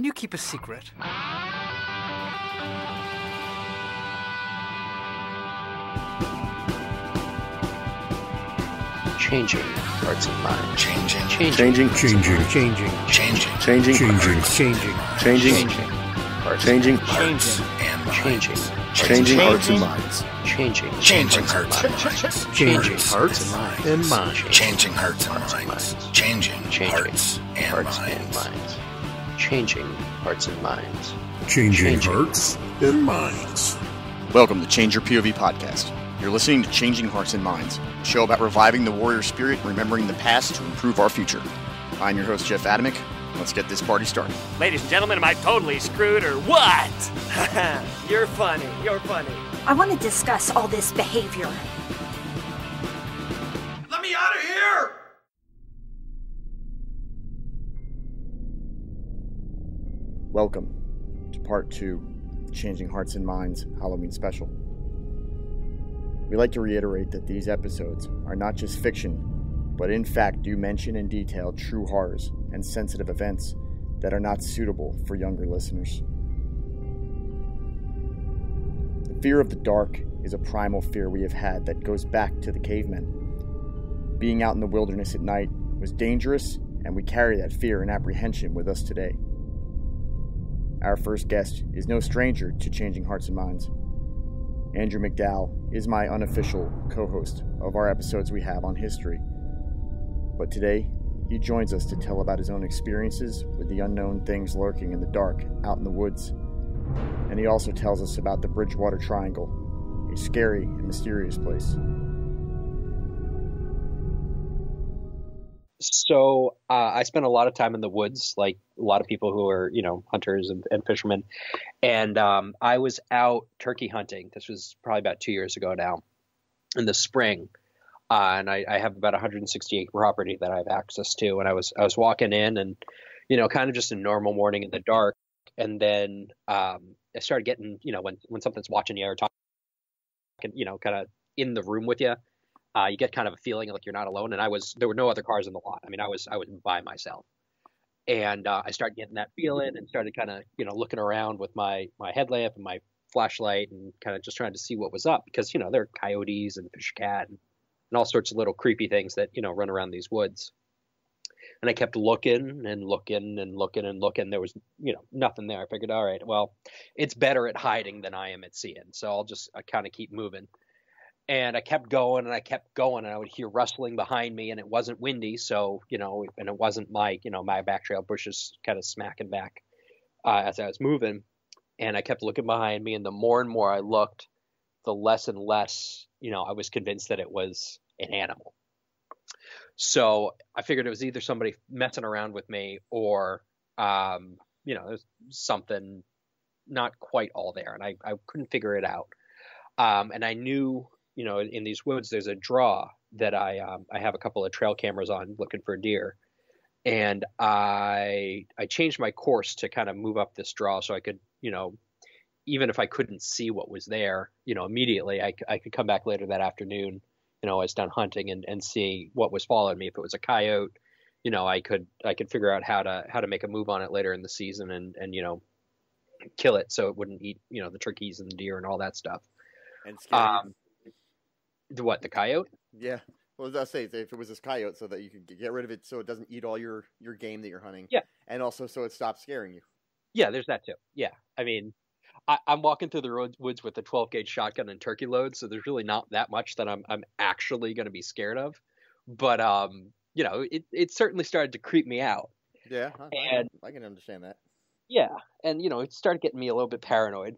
can you keep a secret? Changing hearts and minds. Changing. Changing. Changing. Changing. Changing. Changing. Changing. Changing. Hearts. Changing. Changing, hearts and Changing. minds. Changing Changing hearts and minds. Changing. Changing hearts hearts and and minds. minds. Changing Hearts hearts and minds. Changing hearts and minds. Changing Changing hearts and hearts and minds. Minds. Changing hearts and minds. Changing Changing. hearts and minds. Welcome to Change Your POV podcast. You're listening to Changing Hearts and Minds, a show about reviving the warrior spirit and remembering the past to improve our future. I'm your host, Jeff Adamick. Let's get this party started. Ladies and gentlemen, am I totally screwed or what? You're funny. You're funny. I want to discuss all this behavior. Let me out of here! Welcome to part two Changing Hearts and Minds Halloween special. We like to reiterate that these episodes are not just fiction, but in fact do mention and detail true horrors and sensitive events that are not suitable for younger listeners. The fear of the dark is a primal fear we have had that goes back to the cavemen. Being out in the wilderness at night was dangerous, and we carry that fear and apprehension with us today. Our first guest is no stranger to changing hearts and minds. Andrew McDowell is my unofficial co host of our episodes we have on history. But today, he joins us to tell about his own experiences with the unknown things lurking in the dark out in the woods. And he also tells us about the Bridgewater Triangle, a scary and mysterious place. So uh, I spent a lot of time in the woods, like a lot of people who are, you know, hunters and, and fishermen. And um, I was out turkey hunting. This was probably about two years ago now, in the spring. Uh, and I, I have about 160 acre property that I have access to. And I was I was walking in, and you know, kind of just a normal morning in the dark. And then um, I started getting, you know, when when something's watching you or talking, you know, kind of in the room with you uh, you get kind of a feeling like you're not alone. And I was there were no other cars in the lot. I mean, I was I was by myself, and uh, I started getting that feeling and started kind of you know looking around with my my headlamp and my flashlight and kind of just trying to see what was up because you know there are coyotes and fish cat and, and all sorts of little creepy things that you know run around these woods. And I kept looking and looking and looking and looking. There was, you know, nothing there. I figured, all right, well, it's better at hiding than I am at seeing. So I'll just kind of keep moving and I kept going and I kept going and I would hear rustling behind me and it wasn't windy so you know and it wasn't my you know my back trail bushes kind of smacking back uh, as I was moving. And I kept looking behind me and the more and more I looked the less and less you know I was convinced that it was an animal. So I figured it was either somebody messing around with me or um, you know there's something not quite all there and I, I couldn't figure it out. Um, and I knew you know, in these woods, there's a draw that I um, I have a couple of trail cameras on looking for deer, and I I changed my course to kind of move up this draw so I could you know even if I couldn't see what was there you know immediately I, I could come back later that afternoon you know I was done hunting and, and see what was following me. If it was a coyote you know I could I could figure out how to how to make a move on it later in the season and and you know kill it so it wouldn't eat you know the turkeys and the deer and all that stuff. And Um, the what the coyote? Yeah. Well, as I say, if it was this coyote, so that you could get rid of it, so it doesn't eat all your your game that you're hunting. Yeah. And also, so it stops scaring you. Yeah, there's that too. Yeah, I mean, I, I'm walking through the woods with a 12 gauge shotgun and turkey load, so there's really not that much that I'm I'm actually going to be scared of. But um, you know, it it certainly started to creep me out. Yeah. I, And- I, I can understand that. Yeah, and you know, it started getting me a little bit paranoid.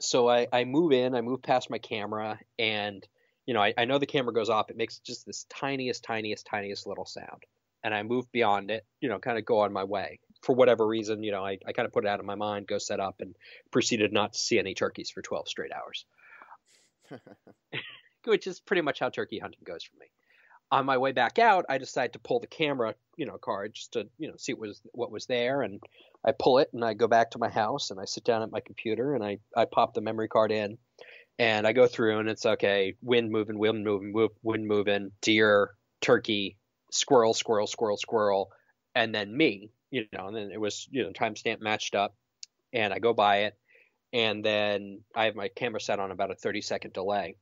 So I I move in, I move past my camera, and you know, I, I know the camera goes off. It makes just this tiniest, tiniest, tiniest little sound. And I move beyond it, you know, kind of go on my way. For whatever reason, you know, I, I kind of put it out of my mind, go set up, and proceeded not to see any turkeys for 12 straight hours, which is pretty much how turkey hunting goes for me. On my way back out, I decide to pull the camera, you know, card just to, you know, see what was what was there, and I pull it and I go back to my house and I sit down at my computer and I I pop the memory card in and I go through and it's okay, wind moving, wind moving, wind moving, deer, turkey, squirrel, squirrel, squirrel, squirrel, and then me, you know, and then it was you know timestamp matched up, and I go by it, and then I have my camera set on about a 30 second delay.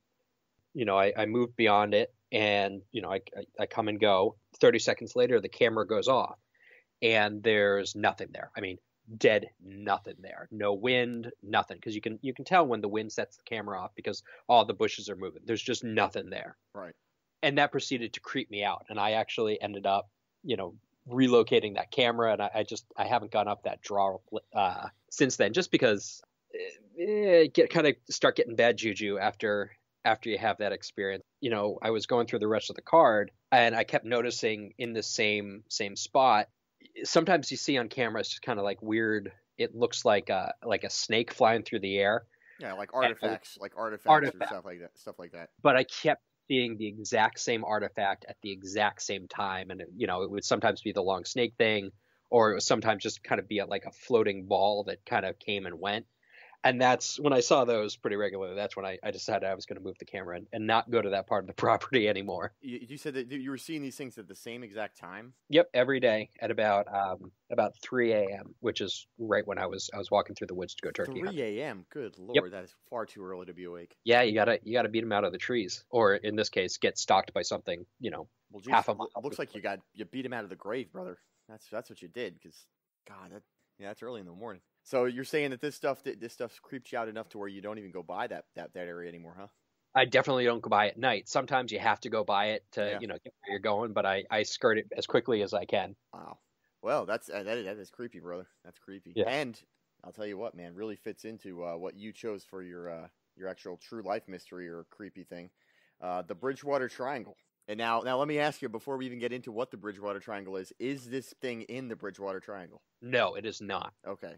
You know, I, I move beyond it, and you know, I, I I come and go. 30 seconds later, the camera goes off, and there's nothing there. I mean, dead nothing there. No wind, nothing, because you can you can tell when the wind sets the camera off because all the bushes are moving. There's just nothing there Right. and that proceeded to creep me out and i actually ended up you know relocating that camera and i, I just i haven't gone up that draw uh, since then just because eh, get kind of start getting bad juju after after you have that experience you know i was going through the rest of the card and i kept noticing in the same same spot sometimes you see on camera it's just kind of like weird it looks like a like a snake flying through the air Yeah, like artifacts, like artifacts, Artifact. or stuff like that. Stuff like that. but I kept seeing the exact same artifact at the exact same time, and it, you know it would sometimes be the long snake thing, or it would sometimes just kind of be a, like a floating ball that kind of came and went. And that's when I saw those pretty regularly. That's when I, I decided I was going to move the camera and, and not go to that part of the property anymore. You, you said that you were seeing these things at the same exact time. Yep, every day at about um, about 3 a.m., which is right when I was I was walking through the woods to go turkey. Three a.m. Good lord, that is far too early to be awake. Yeah, you gotta you gotta beat them out of the trees, or in this case, get stalked by something. You know, Well, geez, Half a mile. looks like you got you beat him out of the grave, brother. That's that's what you did. Because God, that yeah, that's early in the morning. So you're saying that this stuff that this stuff's creeped you out enough to where you don't even go by that that, that area anymore, huh? I definitely don't go by at night. Sometimes you have to go by it to, Yeah. you know, get where you're going, but I, I skirt it as quickly as I can. Wow. Well, that's uh, that, that is creepy, brother. That's creepy. Yeah. And I'll tell you what, man, really fits into uh, what you chose for your uh, your actual true life mystery or creepy thing, uh, the Bridgewater Triangle. And now, now let me ask you before we even get into what the Bridgewater Triangle is: Is this thing in the Bridgewater Triangle? No, it is not. Okay.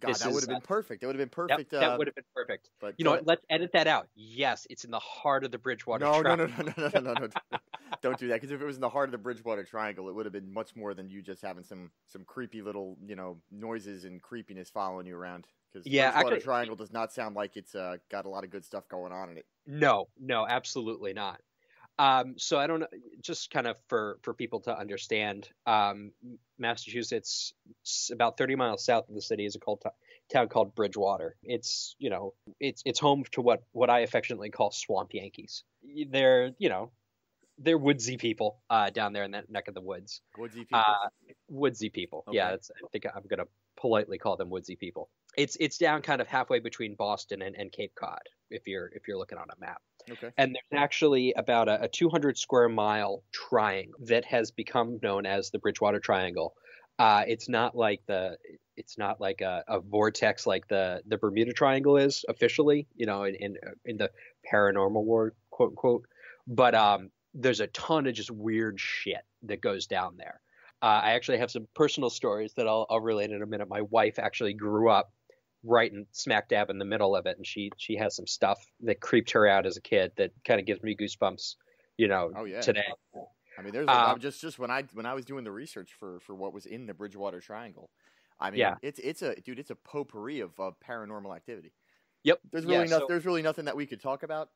God, This that would have been uh, perfect. That would have been That, perfect. uh, that would have been perfect. but You know uh, what? Let's edit that out. Yes, it's in the heart of the Bridgewater no, no, Triangle. no, no, no, no, no, no, no. Don't do that because if it was in the heart of the Bridgewater Triangle, it would have been much more than you just having some some creepy little you know noises and creepiness following you around. Because Yeah, Bridgewater actually- Triangle does not sound like it's uh, got a lot of good stuff going on in it. No, no, absolutely not. Um, so I don't know, just kind of for, for people to understand, um, Massachusetts, about 30 miles south of the city is a called town called Bridgewater. It's, you know, it's, it's home to what, what I affectionately call swamp Yankees. They're, you know, they're woodsy people, uh, down there in that neck of the woods. Woodsy people. Uh, woodsy people. Yeah, Okay. that's, I think I'm gonna politely call them woodsy people. It's it's down kind of halfway between Boston and, and Cape Cod if you're if you're looking on a map. Okay. And there's actually about a, a 200 square mile triangle that has become known as the Bridgewater Triangle. Uh, it's not like the it's not like a, a vortex like the the Bermuda Triangle is officially, you know, in in, in the paranormal world, quote unquote. But um, there's a ton of just weird shit that goes down there. Uh, I actually have some personal stories that I'll, I'll relate in a minute. My wife actually grew up right in smack dab in the middle of it, and she she has some stuff that creeped her out as a kid that kind of gives me goosebumps, you know, Oh yeah. today. I mean, there's Um, just just when I when I was doing the research for for what was in the Bridgewater Triangle. I mean, Yeah. it's it's a dude, it's a potpourri of uh, paranormal activity. Yep. There's Yeah, really no, so- there's really nothing that we could talk about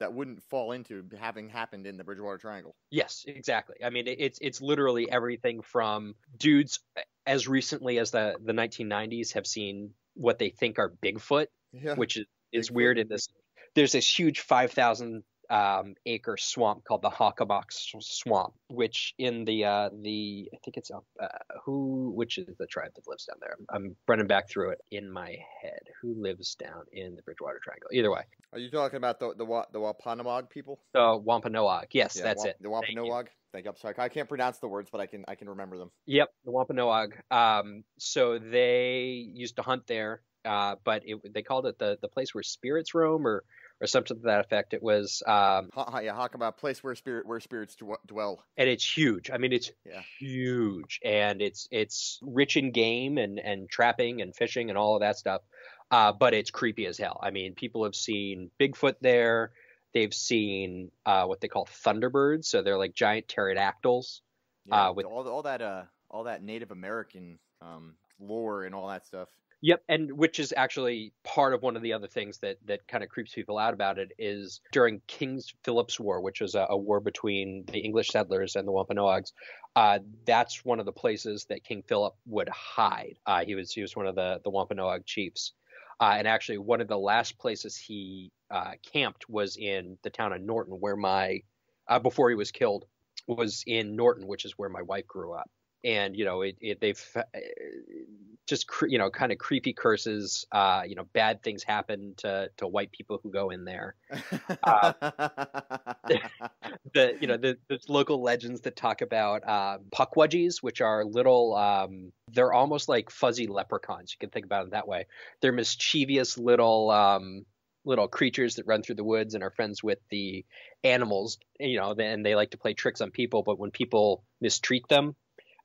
that wouldn't fall into having happened in the Bridgewater Triangle. Yes, exactly. I mean, it, it's it's literally everything from dudes as recently as the the 1990s have seen what they think are Bigfoot, Yeah. which is is Bigfoot. weird in this. There's this huge 5,000 um, acre swamp called the Hockomock Swamp, which in the uh, the I think it's uh, who which is the tribe that lives down there. I'm running back through it in my head. Who lives down in the Bridgewater Triangle? Either way, Are you talking about the the Wa- the Wampanoag people? the Wampanoag. Yes, Yeah, that's Wamp- it. The. Wampanoag. Thank you. I'm sorry. I can't pronounce the words, but I can I can remember them. Yep, the Wampanoag. Um, so they used to hunt there, uh, but it, they called it the the place where spirits roam, or or something to that effect. It was, um, Ha, ha, yeah, talk about place where spirit where spirits dwell. and it's huge. I mean, it's Yeah. huge, and it's it's rich in game and and trapping and fishing and all of that stuff. Uh, but it's creepy as hell. I mean, people have seen Bigfoot there. They've seen uh, what they call thunderbirds. So they're like giant pterodactyls. Yeah, Uh, with- all all that uh all that Native American um lore and all that stuff. Yep, and which is actually part of one of the other things that that kind of creeps people out about it is during King Philip's War, which was a, a war between the English settlers and the Wampanoags. Uh, that's one of the places that King Philip would hide. Uh, he was he was one of the the Wampanoag chiefs, uh, and actually one of the last places he uh, camped was in the town of Norton, where my uh, before he was killed was in Norton, which is where my wife grew up and you know it, it they've uh, just you know kind of creepy curses uh you know bad things happen to to white people who go in there. Uh, the you know the, local legends that talk about uh, pukwudgies which are little um they're almost like fuzzy leprechauns. You can think about it that way. They're mischievous little um little creatures that run through the woods and are friends with the animals you know and they like to play tricks on people but when people mistreat them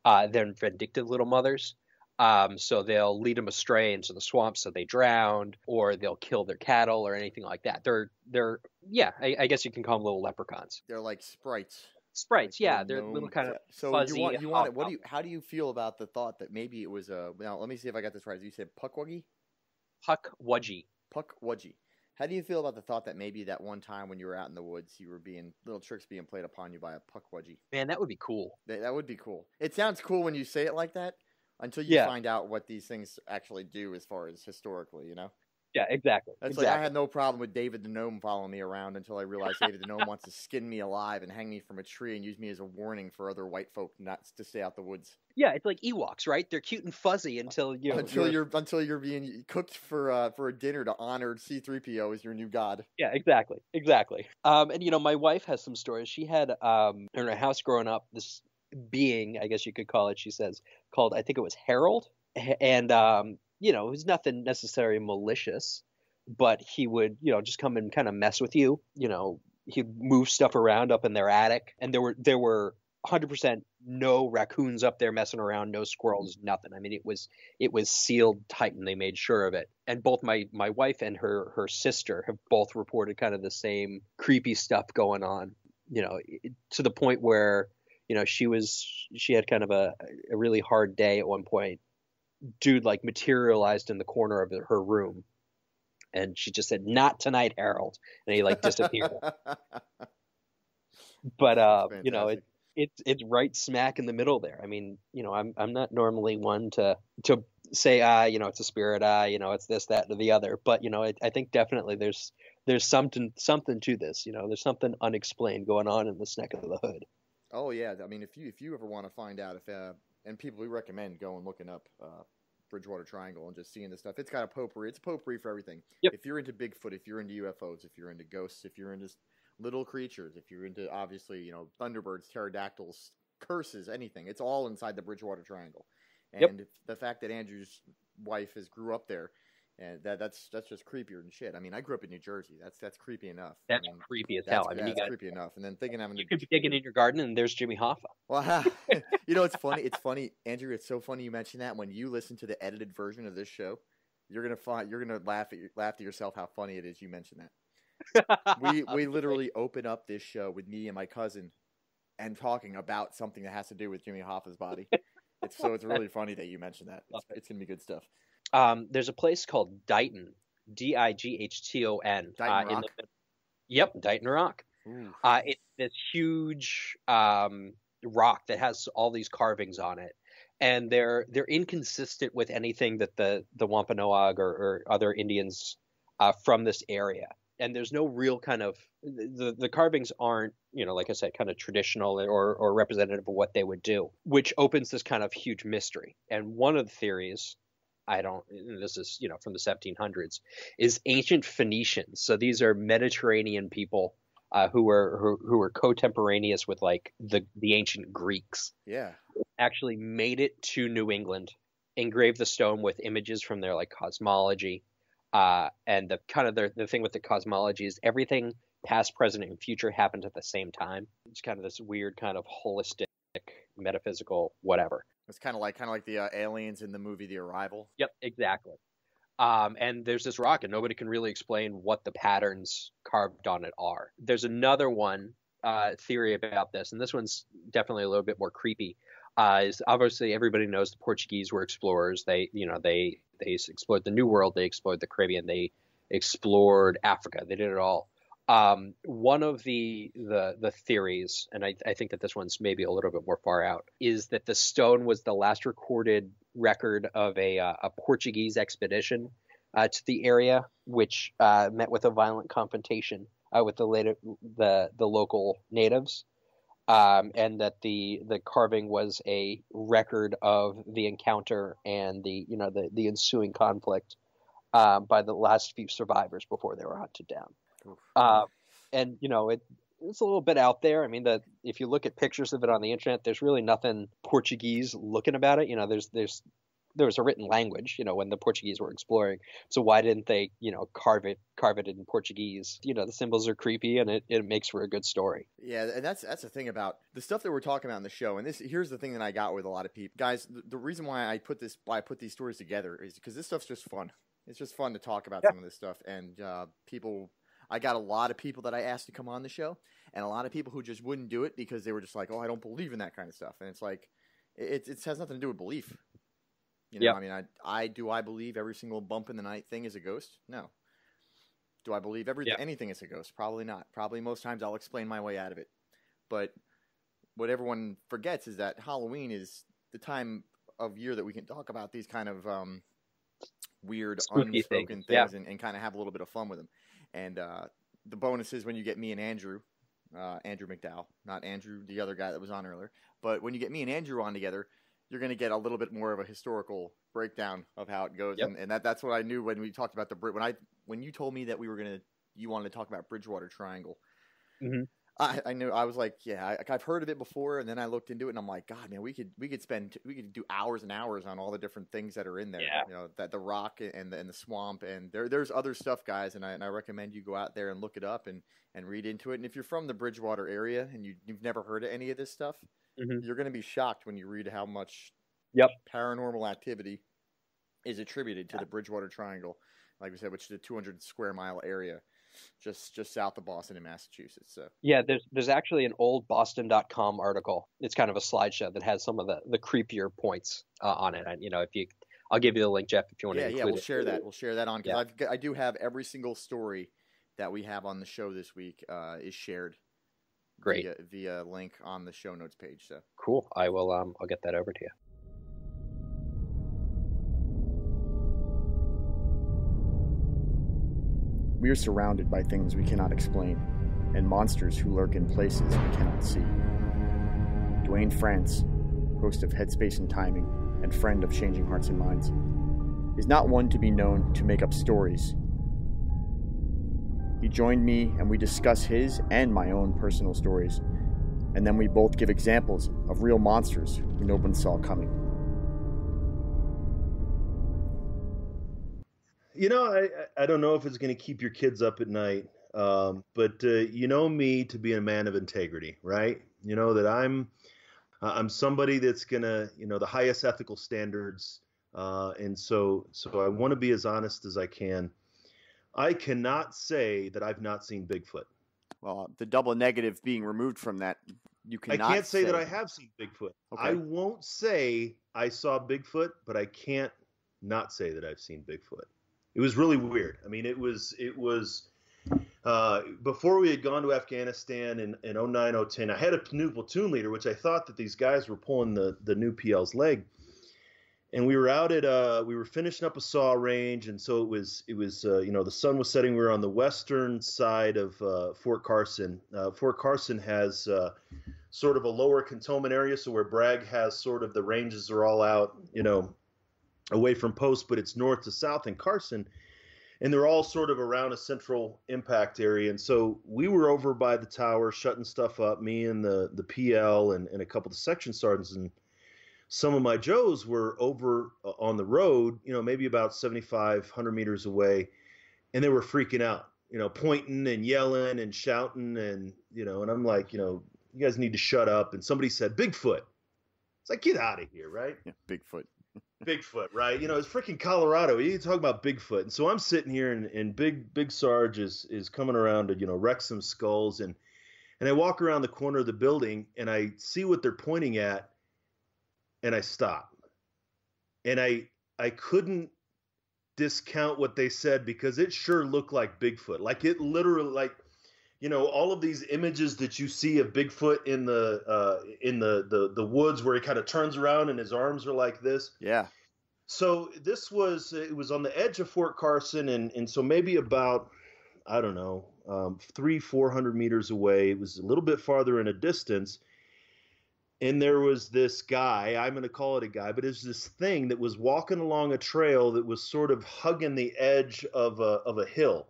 uh, they're vindictive little mothers. Um, so they'll lead them astray into the swamp so they drown, or they'll kill their cattle or anything like that. They're they're yeah, I, I guess you can call them little leprechauns. They're like sprites. Sprites, Like yeah, they're little kind of So fuzzy. you want you want it? What do you? How do you feel about the thought that maybe it was a? Now let me see if I got this right. You said pukwudgie, Pukwudgie. pukwudgie. How do you feel about the thought that maybe that one time when you were out in the woods, you were being little tricks being played upon you by a pukwudgie? Man, that would be cool. That, that would be cool. It sounds cool when you say it like that, until you Yeah. find out what these things actually do as far as historically. You know, Yeah, exactly. that's exactly. like I had no problem with David the gnome following me around until I realized David the gnome wants to skin me alive and hang me from a tree and use me as a warning for other white folk not to stay out the woods. yeah, it's like Ewoks, right? They're cute and fuzzy until you know, until you're until you're being cooked for uh, for a dinner to honor C3PO as your new god. Yeah, exactly, exactly. Um, and you know, my wife has some stories. She had um in her house growing up this being, I guess you could call it. She says called, I think it was Harold, and um, you know, it was nothing necessarily malicious, but he would, you know, just come and kind of mess with you. You know, he'd move stuff around up in their attic, and there were there were 100% no raccoons up there messing around, no squirrels, nothing. I mean, it was it was sealed tight, and they made sure of it. And both my my wife and her her sister have both reported kind of the same creepy stuff going on. You know, to the point where you know she was she had kind of a a really hard day at one point. Dude like materialized in the corner of her room, and she just said, "Not tonight, Harold," and he like disappeared. but uh, That's you know, it, fantastic. it's it's right smack in the middle there. I mean, you know, I'm I'm not normally one to to say ah, you know, it's a spirit, ah, you know, it's this, that, or the other. But you know, I, I think definitely there's there's something something to this. You know, there's something unexplained going on in this neck of the hood. Oh yeah, I mean if you if you ever want to find out if uh, and people we recommend going looking up uh, Bridgewater Triangle and just seeing this stuff. It's got a potpourri. It's a potpourri for everything. Yep. If you're into Bigfoot, if you're into UFOs, if you're into ghosts, if you're into little creatures, if you're into obviously you know thunderbirds, pterodactyls, curses, anything, it's all inside the Bridgewater Triangle. And Yep. the fact that Andrew's wife has grew up there. And that, that's that's just creepier than shit. I mean, I grew up in New Jersey. That's that's creepy enough. I That's mean, creepy as hell. I mean, you got creepy enough. And then thinking having to you could be digging in your garden and there's Jimmy Hoffa. well, you know, it's funny. It's funny, Andrew. It's so funny you mentioned that. When you listen to the edited version of this show, you're gonna find you're gonna laugh at your- laugh to yourself how funny it is you mentioned that. We we literally open up this show with me and my cousin, and talking about something that has to do with Jimmy Hoffa's body. It's so it's really funny that you mentioned that. It's, it. it's gonna be good stuff. Um, there's a place called Dighton, D I G H T O N. Dighton uh, in Rock? the- Yep, Dighton Rock. Uh, it's this huge um, rock that has all these carvings on it, and they're they're inconsistent with anything that the the Wampanoag or, or other Indians uh, from this area. And there's no real kind of the the carvings aren't you know like I said kind of traditional or or representative of what they would do, which opens this kind of huge mystery. And one of the theories. I don't. This is you know from the 1700s. Is ancient Phoenicians. So these are Mediterranean people uh, who were who, who were contemporaneous with like the the ancient Greeks Yeah. actually made it to New England, engraved the stone with images from their like cosmology, uh, and the kind of the the thing with the cosmology is everything past, present, and future happens at the same time. It's kind of this weird kind of holistic metaphysical whatever. It's kind of like kind of like the uh, aliens in the movie The Arrival. Yep, exactly. Um, and there's this rock, and nobody can really explain what the patterns carved on it are. There's another one uh, theory about this, and this one's definitely a little bit more creepy. Uh, is obviously everybody knows the Portuguese were explorers. They, you know, they they explored the New World, they explored the Caribbean, they explored Africa. They did it all. Um, one of the the the theories, and I, I think that this one's maybe a little bit more far out, is that the stone was the last recorded record of a uh, a Portuguese expedition uh, to the area, which uh, met with a violent confrontation uh, with the later the the local natives, um, and that the the carving was a record of the encounter and the you know the the ensuing conflict uh, by the last few survivors before they were hunted down. Uh, and you know it it's a little bit out there. I mean, the if you look at pictures of it on the internet, there's really nothing Portuguese looking about it. You know, there's there's there was a written language, you know, when the Portuguese were exploring. So why didn't they, you know, carve it carve it in Portuguese? You know, the symbols are creepy and it, it makes for a good story. Yeah, and that's that's the thing about the stuff that we're talking about in the show. And this here's the thing that I got with a lot of people, guys. The, the reason why I put this why I put these stories together is because this stuff's just fun. It's just fun to talk about Yeah. some of this stuff, and uh, people. I got a lot of people that I asked to come on the show, and a lot of people who just wouldn't do it because they were just like, "Oh, I don't believe in that kind of stuff." And it's like, it it has nothing to do with belief. You know, Yeah. I mean, I I do I believe every single bump in the night thing is a ghost? No. Do I believe every Yeah. anything is a ghost? Probably not. Probably most times I'll explain my way out of it. But what everyone forgets is that Halloween is the time of year that we can talk about these kind of um, weird, Spooky unspoken things, things, yeah. and, and kind of have a little bit of fun with them. And uh, the bonus is when you get me and Andrew, uh, Andrew McDowell, not Andrew, the other guy that was on earlier. But when you get me and Andrew on together, you're going to get a little bit more of a historical breakdown of how it goes. Yep. And, and that, that's what I knew when we talked about the. When I when you told me that we were going to, you wanted to talk about Bridgewater Triangle. Mhm. I, I knew I was like, yeah, I, I've heard of it before, and then I looked into it, and I'm like, God, man, we could we could spend we could do hours and hours on all the different things that are in there. Yeah. You know, that the rock and the, and the swamp, and there there's other stuff, guys, and I and I recommend you go out there and look it up and and read into it. And if you're from the Bridgewater area and you you've never heard of any of this stuff, Mhm. you're going to be shocked when you read how much Yep. paranormal activity is attributed to the Bridgewater Triangle, like we said, which is a 200 square mile area just just south of Boston in Massachusetts. So Yeah, there's there's actually an old Boston.com article. It's kind of a slideshow that has some of the, the creepier points uh, on it. And, you know, if you, I'll give you the link, Jeff, if you want yeah, to yeah, we'll it. share that. We'll share that on Yeah. I do have every single story that we have on the show this week uh, is shared. Great. via, via link on the show notes page. So Cool. I will. Um, I'll get that over to you. We are surrounded by things we cannot explain, and monsters who lurk in places we cannot see. Duane France, host of Headspace and Timing and friend of Changing Hearts and Minds, is not one to be known to make up stories. He joined me and we discuss his and my own personal stories, and then we both give examples of real monsters who no one saw coming. You know, I I- don't know if it's going to keep your kids up at night, um, but uh, you know me to be a man of integrity, right? You know that I'm uh, I'm somebody that's gonna you know the highest ethical standards, uh, and so so I want to be as honest as I can. I cannot say that I've not seen Bigfoot. Well, the double negative being removed from that, you I can't say, that I have seen Bigfoot. I won't say I saw Bigfoot, but I can't not say that I've seen Bigfoot. It was really weird. I mean, it was it was uh, before we had gone to Afghanistan in, in 09, 010. I had a new platoon leader, which I thought that these guys were pulling the the new PL's leg. And we were out at uh, we were finishing up a saw range, and so it was it was uh, you know the sun was setting. We were on the western side of uh, Fort Carson. Uh, Fort Carson has uh, sort of a lower cantonment area, so where Bragg has sort of the ranges are all out, you know, away from post, but it's north to south in Carson, and they're all sort of around a central impact area. And so we were over by the tower shutting stuff up, me and the the PL and, and a couple of the section sergeants and some of my Joes were over uh, on the road, you know, maybe about 75, 100 meters away, and they were freaking out, you know, pointing and yelling and shouting. And, you know, and I'm like, you know, you guys need to shut up. And somebody said, Bigfoot. It's like, get out of here, right? Yeah, Bigfoot. Bigfoot, right? You know, it's freaking Colorado. You talk about Bigfoot, and so I'm sitting here, and, and Big Big Sarge is is coming around to you know wreck some skulls, and and I walk around the corner of the building, and I see what they're pointing at, and I stop. And I I couldn't discount what they said because it sure looked like Bigfoot. Like it literally like you know all of these images that you see of Bigfoot in the uh, in the, the the woods where he kind of turns around and his arms are like this. Yeah. So this was it was on the edge of Fort Carson and and so maybe about I don't know um, three four hundred meters away. It was a little bit farther in a distance and there was this guy i'm going to call it a guy but it's this thing that was walking along a trail that was sort of hugging the edge of a, of a hill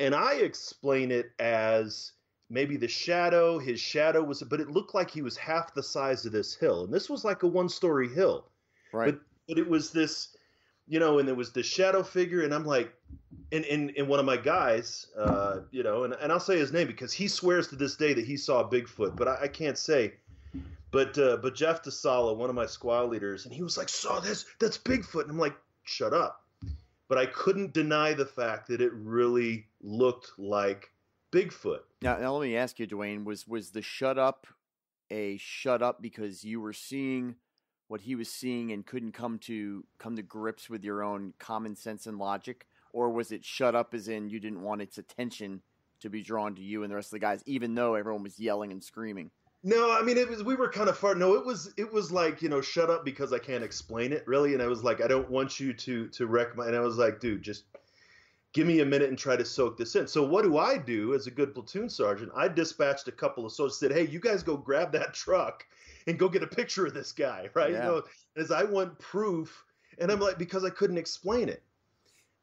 and i explain it as maybe the shadow his shadow was but it looked like he was half the size of this hill. And this was like a one story hill. Right. but but it was this you know and there was this shadow figure and i'm like and and, and one of my guys uh, you know and, and i'll say his name because he swears to this day that he saw bigfoot but i, I can't say. But uh, but jeff desala one of my squad leaders and he was like saw this? That's bigfoot. And i'm like shut up. But i couldn't deny the fact that it really looked like bigfoot Now, now let me ask you, Duane, was was the shut up a shut up because you were seeing what he was seeing and couldn't come to come to grips with your own common sense and logic, or was it shut up as in you didn't want its attention to be drawn to you and the rest of the guys, even though everyone was yelling and screaming? No, I mean it was we were kind of far. No, it was it was like you know shut up because I can't explain it really, and I was like I don't want you to to wreck my. And I was like, dude, just give me a minute and try to soak this in. So what do I do as a good platoon sergeant? I dispatched a couple of soldiers, said, hey, you guys go grab that truck and go get a picture of this guy, right? Yeah. You know, as I want proof, and I'm like because I couldn't explain it.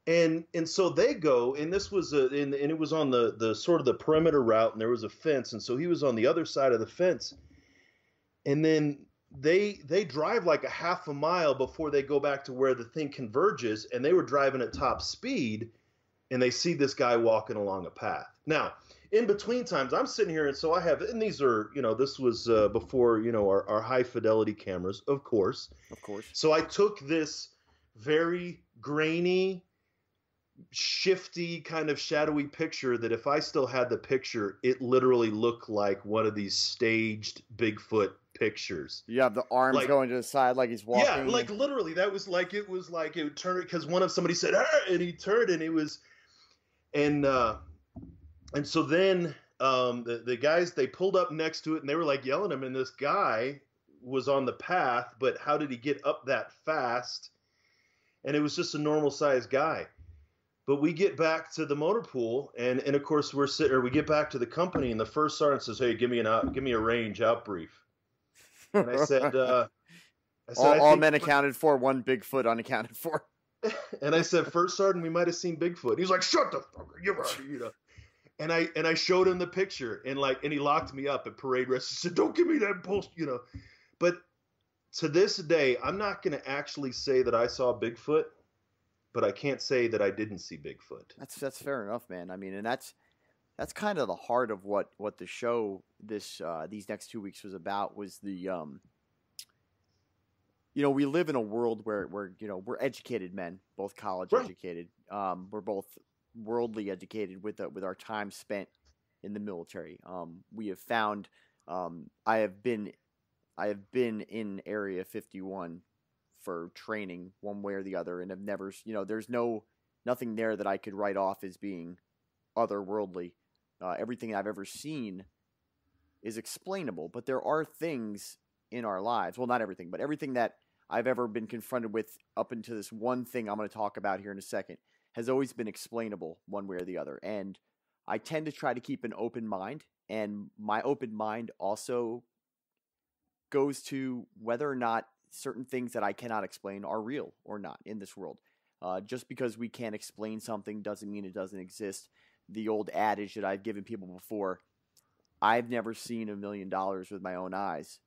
And and so they go, and this was a, and, and it was on the the sort of the perimeter route, and there was a fence, and so he was on the other side of the fence, and then they they drive like a half a mile before they go back to where the thing converges, and they were driving at top speed, and they see this guy walking along a path. Now, in between times, I'm sitting here, and so I have, and these are, you know, this was uh, before, you know, our, our high fidelity cameras, of course. Of course. So I took this very grainy, shifty, kind of shadowy picture that if I still had the picture, it literally looked like one of these staged Bigfoot pictures. You have the arms Like- going to the side like he's walking. Yeah, like literally, that was like it was like it would turn because one of somebody said, "Ah," and he turned, and it was, and uh, and so then um, the the guys they pulled up next to it, and they were like yelling at him, and this guy was on the path, but how did he get up that fast? And it was just a normal sized guy. But we get back to the motor pool, and and of course we're sitting, or we get back to the company, and the first sergeant says, "Hey, give me an out, give me a range out brief." And I said, uh, I said, all, "I all men accounted for, one Bigfoot unaccounted for. And I said, First Sergeant, we might have seen Bigfoot. He's like, Shut the fuck up, you're out you know. And I and I showed him the picture and like and he locked me up at parade rest. He said, Don't give me that bullshit, you know. But to this day, I'm not gonna actually say that I saw Bigfoot, but I can't say that I didn't see Bigfoot. That's that's fair enough, man. I mean, and that's that's kind of the heart of what what the show this uh, these next two weeks was about was the um, you know we live in a world where where you know we're educated men, both college Right. educated. Um, we're both worldly educated with uh, with our time spent in the military. Um, we have found um, I have been I have been in Area 51 for training one way or the other, and have never you know there's no nothing there that I could write off as being otherworldly. Uh, everything I've ever seen is explainable, but there are things in our lives. Well, not everything, but everything that I've ever been confronted with up into this one thing I'm going to talk about here in a second has always been explainable one way or the other. And I tend to try to keep an open mind, and my open mind also goes to whether or not certain things that I cannot explain are real or not in this world. Uh, just because we can't explain something doesn't mean it doesn't exist. The old adage that I've given people before I've never seen a million dollars with my own eyes,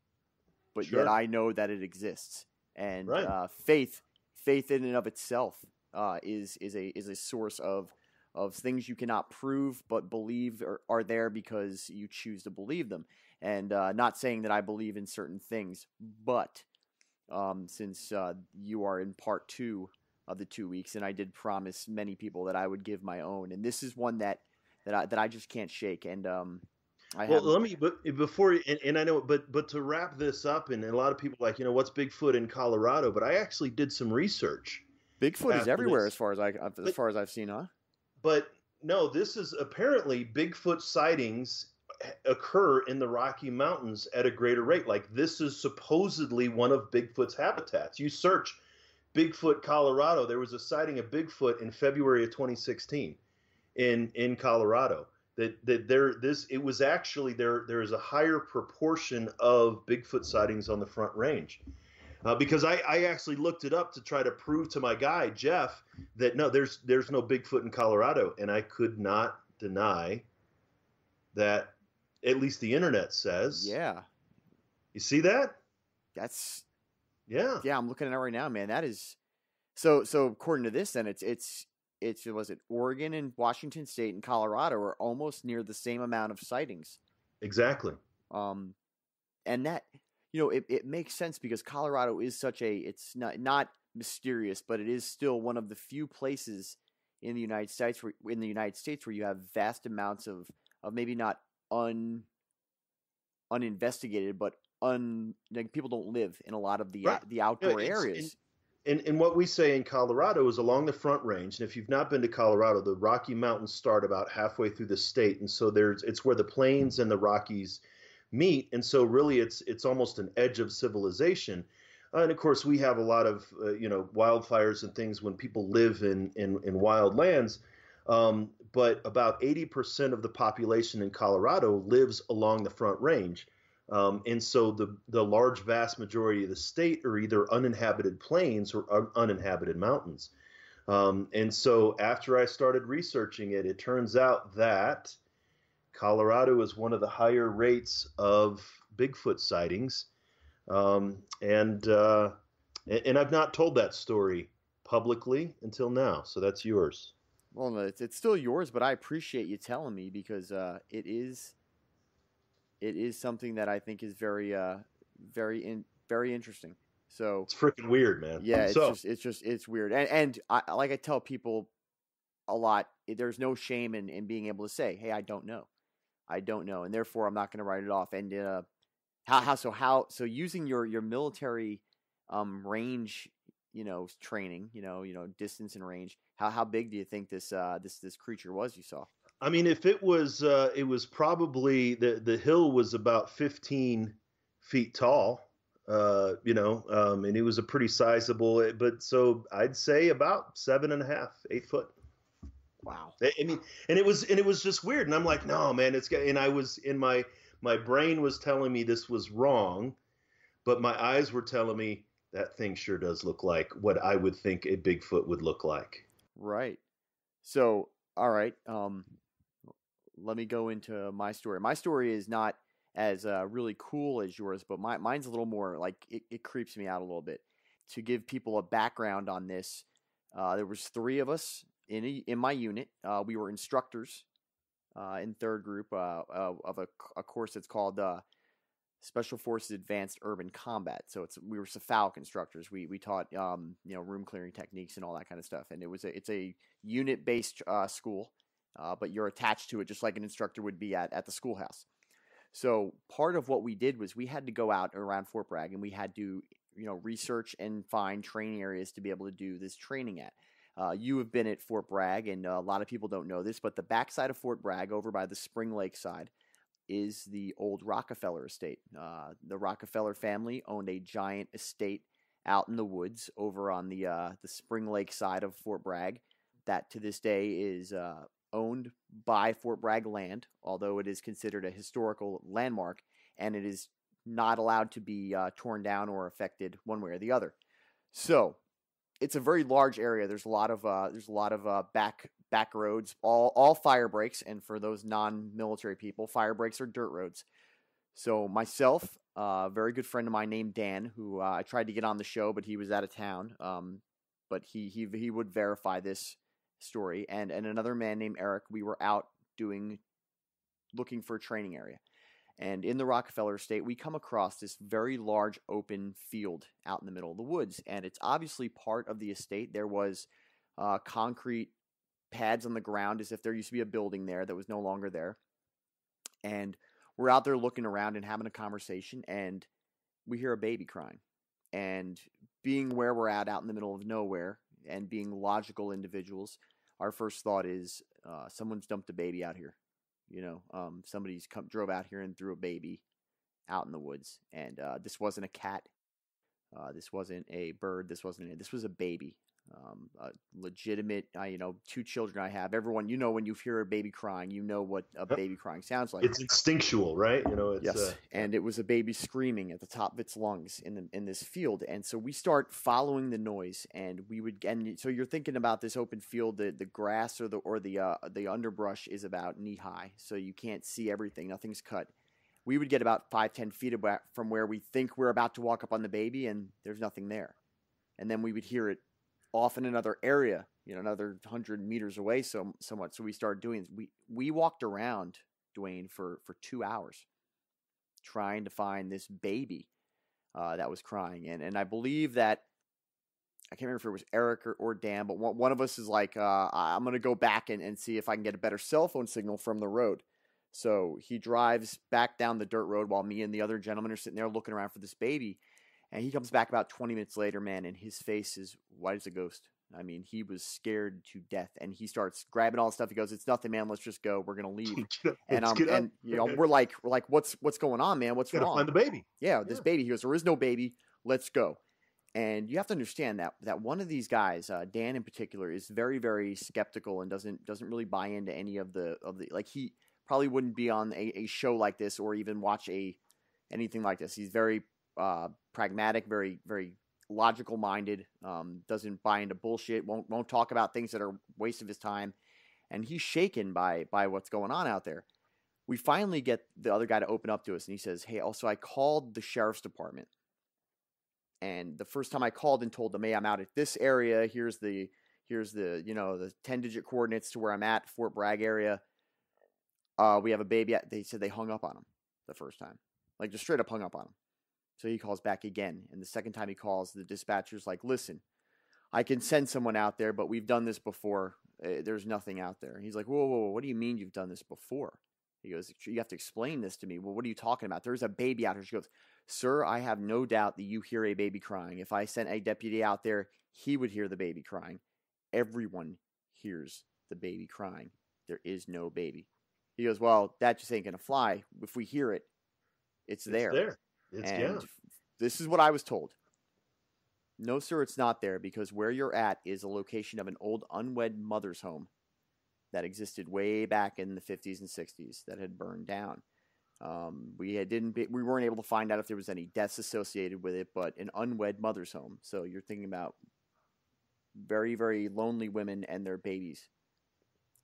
but Sure. yet I know that it exists. And Right. uh, faith, faith in and of itself, uh, is is a is a source of of things you cannot prove but believe are, are there because you choose to believe them. And uh, not saying that I believe in certain things, but um, since uh, you are in part two of the two weeks, and I did promise many people that I would give my own, and this is one that that I, that I just can't shake. And um, I Well, let me, but eh, before, and, and I know, but but to wrap this up, and, a lot of people are like, you know, what's Bigfoot in Colorado? But I actually did some research. Bigfoot is everywhere this- as far as I uh, as But- far as I've seen, huh? But no, this is apparently Bigfoot sightings eh, occur in the Rocky Mountains at a greater rate. Like this is supposedly one of Bigfoot's habitats. You search Bigfoot, Colorado. There was a sighting of Bigfoot in February of 2016 in in Colorado. That that there this it was actually there there is a higher proportion of Bigfoot sightings on the Front Range. Uh, because I, I actually looked it up to try to prove to my guy Jeff that no, there's there's no Bigfoot in Colorado, and I could not deny that. At least the internet says. Yeah, You see that? that's Yeah. yeah. I'm looking at it right now, man. That is so. So according to this, then it's it's it's was it Oregon and Washington State and Colorado are almost near the same amount of sightings. Exactly. Um, and that you know it, it makes sense because Colorado is such a it's not not mysterious, but it is still one of the few places in the United States where, in the United States where you have vast amounts of of maybe not un uninvestigated, but un like people don't live in a lot of the Right. the outdoor areas. And, and what we say in Colorado is along the Front Range. And if you've not been to Colorado, the Rocky Mountains start about halfway through the state, and so there's it's where the plains and the Rockies meet. And so really, it's it's almost an edge of civilization. Uh, and of course, we have a lot of uh, you know wildfires and things when people live in in, in wild lands. Um, but about 80% of the population in Colorado lives along the Front Range. Um, and so the the large vast majority of the state are either uninhabited plains or un- uninhabited mountains. Um, and so after I started researching it, it turns out that Colorado is one of the higher rates of Bigfoot sightings. Um, and uh, and I've not told that story publicly until now. So that's yours. Well, no, it's, it's still yours, but I appreciate you telling me because uh, it is it is something that I think is very uh, very in, very interesting. So It's freaking weird, man. yeah, it's so just it's just it's weird, and and I like I tell people a lot. There's no shame in in being able to say, "Hey, I don't know, I don't know," and therefore I'm not going to write it off. And uh, how how so how so using your your military um range, you know, training, you know, you know, distance and range. How how big do you think this uh this this creature was you saw? I mean, if it was, uh, it was probably the the hill was about 15 feet tall. Uh, you know, um, and it was a pretty sizable. But so I'd say about seven and a half, eight foot. Wow. I I mean, and it was and it was just weird. And I'm like, no, man, it's got. And I was in my my brain was telling me this was wrong, but my eyes were telling me that thing sure does look like what I would think a Bigfoot would look like. Right. So, all right. Um, let me go into my story. My story is not as uh, really cool as yours, but my, mine's a little more like it, it creeps me out a little bit. To give people a background on this, uh, there was three of us in a, in my unit. Uh, we were instructors uh, in third group uh, of a, a course that's called uh, Special Forces Advanced Urban Combat. So it's we were SFAUC instructors. We we taught um, you know room clearing techniques and all that kind of stuff. And it was a, it's a unit based school, uh, but you're attached to it just like an instructor would be at at the schoolhouse. So part of what we did was we had to go out around Fort Bragg and we had to you know research and find training areas to be able to do this training at. Uh, you have been at Fort Bragg, and uh, a lot of people don't know this, but the backside of Fort Bragg, over by the Spring Lake side, is the old Rockefeller estate. Uh, the Rockefeller family owned a giant estate out in the woods over on the uh, the Spring Lake side of Fort Bragg. That to this day is uh, owned by Fort Bragg land, although it is considered a historical landmark, and it is not allowed to be uh, torn down or affected one way or the other. So it's a very large area. There's a lot of uh, there's a lot of uh, back back roads, all all fire breaks, and for those non-military people, fire breaks are dirt roads. So myself, a uh, very good friend of mine named Dan, who uh, I tried to get on the show, but he was out of town. Um, but he he he would verify this story, and and another man named Eric. We were out doing looking for a training area. And in the Rockefeller estate, we come across this very large open field out in the middle of the woods. And it's obviously part of the estate. There was uh, concrete pads on the ground as if there used to be a building there that was no longer there. And we're out there looking around and having a conversation, and we hear a baby crying. And being where we're at, out in the middle of nowhere, and being logical individuals, our first thought is uh, someone's dumped a baby out here. You know, um, somebody's come drove out here and threw a baby out in the woods, and uh, this wasn't a cat. Uh, this wasn't a bird. This wasn't. A, this was a baby. Um, a legitimate. Uh, you know, two children I have. Everyone, you know, when you hear a baby crying, you know what a baby crying sounds like. It's instinctual, right? You know, it's Yes, uh, and it was a baby screaming at the top of its lungs in the, in this field, and so we start following the noise, and we would, and so you're thinking about this open field, the the grass or the or the uh, the underbrush is about knee high, so you can't see everything, nothing's cut. We would get about five ten feet from where we think we're about to walk up on the baby, and there's nothing there, and then we would hear it off in another area, you know, another hundred meters away, so somewhat. So we started doing. We we walked around Duane for for two hours trying to find this baby uh, that was crying. And and I believe that I can't remember if it was Eric or, or Dan, but one, one of us is like, uh, I'm going to go back and, and see if I can get a better cell phone signal from the road. So he drives back down the dirt road while me and the other gentleman are sitting there looking around for this baby. And he comes back about 20 minutes later, man, and his face is white as a ghost. I mean, he was scared to death, and he starts grabbing all the stuff. He goes, "It's nothing, man. Let's just go. We're gonna leave." And um, and you know, we're like, we're like, what's what's going on, man? What's wrong? find the baby. yeah, this Yeah. baby. He goes, there is no baby. Let's go. And you have to understand that that one of these guys, uh, Dan in particular, is very very skeptical and doesn't doesn't really buy into any of the of the like he probably wouldn't be on a, a show like this or even watch a anything like this. He's very uh, pragmatic, very very logical minded. Um, doesn't buy into bullshit. Won't won't talk about things that are waste of his time. And he's shaken by by what's going on out there. We finally get the other guy to open up to us, and he says, "Hey, also I called the sheriff's department, and the first time I called and told them, hey, I'm out at this area. Here's the here's the you know the ten digit coordinates to where I'm at, Fort Bragg area. Uh, we have a baby. They said they hung up on him the first time, like just straight up hung up on him. So he calls back again, and the second time he calls, the dispatcher's like, "Listen, I can send someone out there, but we've done this before. Uh, there's nothing out there." He's like, "Whoa, whoa, whoa! What do you mean you've done this before?" He goes, "You have to explain this to me." Well, what are you talking about? There's a baby out here. She goes, "Sir, I have no doubt that you hear a baby crying. If I sent a deputy out there, he would hear the baby crying. Everyone hears the baby crying. There is no baby." He goes, "Well, that just ain't gonna fly. If we hear it, it's, It's there." there. It's and yeah. this is what I was told. No, sir, it's not there because where you're at is a location of an old unwed mother's home that existed way back in the 50s and 60s that had burned down. Um, we had, didn't be, we weren't able to find out if there was any deaths associated with it, but an unwed mother's home. So you're thinking about very very lonely women and their babies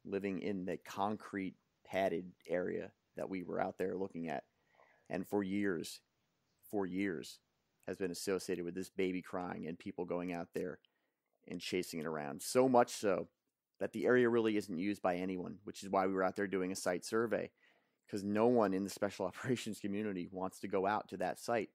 living in the concrete padded area that we were out there looking at, and for years for years has been associated with this baby crying and people going out there and chasing it around. So much so that the area really isn't used by anyone, which is why we were out there doing a site survey because no one in the special operations community wants to go out to that site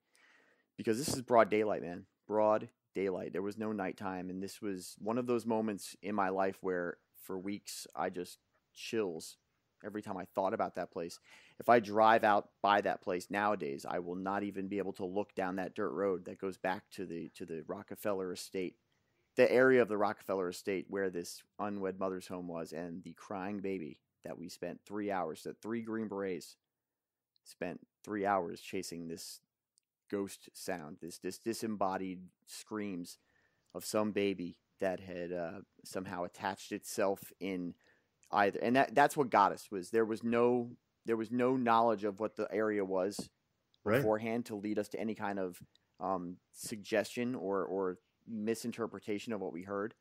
because this is broad daylight, man. Broad daylight. There was no nighttime, and this was one of those moments in my life where for weeks I just chills every time I thought about that place. If I drive out by that place nowadays, I will not even be able to look down that dirt road that goes back to the to the Rockefeller estate. The area of the Rockefeller estate where this unwed mother's home was and the crying baby that we spent 3 hours that three green berets spent 3 hours chasing this ghost sound, this this disembodied screams of some baby that had uh, somehow attached itself in either and that that's what got us was there was no there was no knowledge of what the area was Right. beforehand to lead us to any kind of um, suggestion or or misinterpretation of what we heard.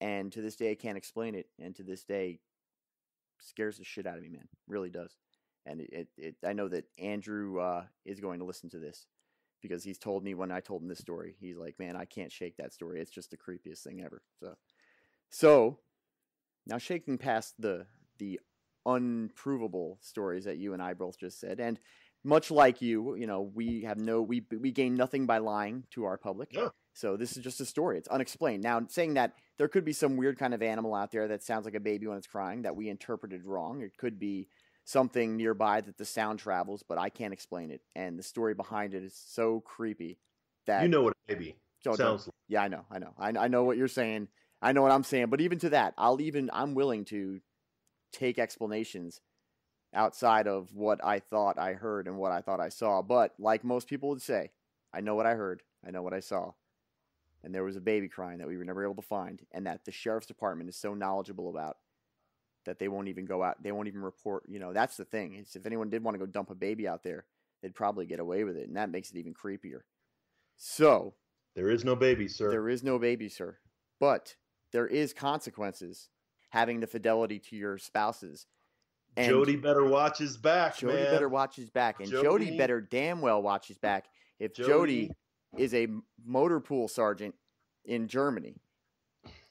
And to this day I can't explain it and to this day scares the shit out of me man. Really does. And it, it, it I know that Andrew uh, is going to listen to this because he's told me when I told him this story. He's like man I can't shake that story. It's just the creepiest thing ever. So so now, shaking past the the unprovable stories that you and I both just said, and much like you, you know, we have no we we gain nothing by lying to our public. Yeah. So this is just a story. It's unexplained. Now, saying that there could be some weird kind of animal out there that sounds like a baby when it's crying that we interpreted wrong. It could be something nearby that the sound travels, but I can't explain it. And the story behind it is so creepy that You know what a baby So sounds like. Yeah, I know, I know, I, I know what you're saying. I know what I'm saying. But even to that, I'll even I'm willing to take explanations outside of what I thought I heard and what I thought I saw. But like most people would say, I know what I heard, I know what I saw, and there was a baby crying that we were never able to find, and that the sheriff's department is so knowledgeable about that they won't even go out, they won't even report. You know, that's the thing. Is if anyone did want to go dump a baby out there, they'd probably get away with it, and that makes it even creepier. So There is no baby, sir. there is no baby, sir. But there is consequences having the fidelity to your spouses. And Jody better watch his back, Jody man. better watch his back, and Jody, Jody- better damn well watch his back. If Jody, Jody- is a motor pool sergeant in Germany,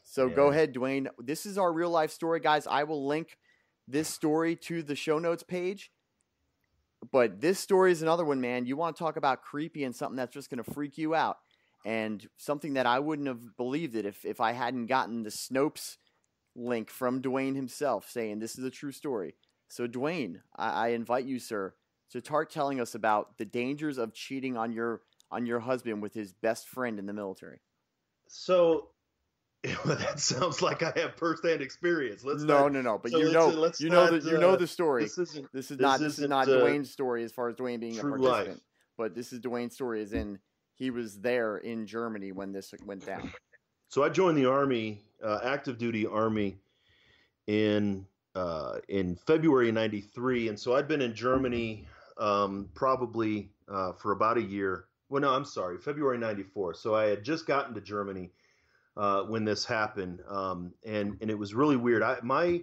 so go ahead, Duane. This is our real life story, guys. I will link this story to the show notes page. But this story is another one, man. You want to talk about creepy and something that's just going to freak you out, and something that I wouldn't have believed it if if I hadn't gotten the Snopes link from Duane himself saying this is a true story. So, Duane, I, I invite you, sir, to start telling us about the dangers of cheating on your on your husband with his best friend in the military. So that sounds like I have firsthand experience. Let's no, not, no, no. But so you let's- know, let's you know not, the you know uh, the story. This isn't This is this not this is isn't, uh, Duane's story as far as Duane being a participant. life. But this is Duane's story as in he was there in Germany when this went down. So I joined the army, uh, active duty army, in uh, in February '93, and so I'd been in Germany um, probably uh, for about a year. Well, no, I'm sorry, February '94. So I had just gotten to Germany uh, when this happened, um, and and it was really weird. I my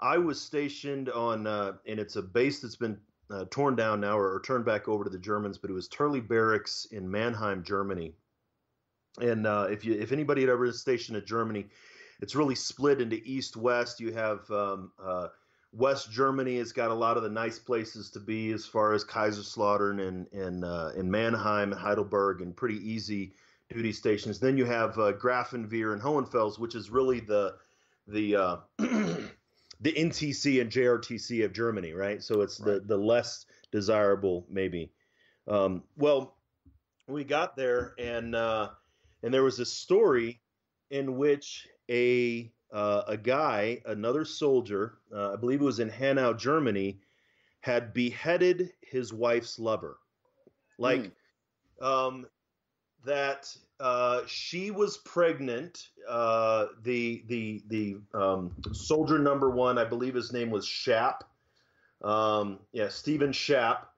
I was stationed on, uh, and it's a base that's been uh, torn down now or, or turned back over to the Germans, but it was Turley Barracks in Mannheim, Germany. And uh, if you if anybody had ever been stationed in Germany, it's really split into east west. You have um, uh, West Germany has got a lot of the nice places to be as far as Kaiserslautern and and uh, and Mannheim, and Heidelberg, and pretty easy duty stations. Then you have uh, Grafenwehr and Hohenfels, which is really the the uh, the NTC and JRTC of Germany, right? So it's the the less desirable maybe. Um, well, we got there and uh, and there was a story in which a uh, a guy, another soldier, uh, I believe it was in Hanau, Germany, had beheaded his wife's lover, like um, that. Uh, she was pregnant. Uh, the the the um, soldier number one, I believe his name was Shap. Um, yeah, Stephen Shap.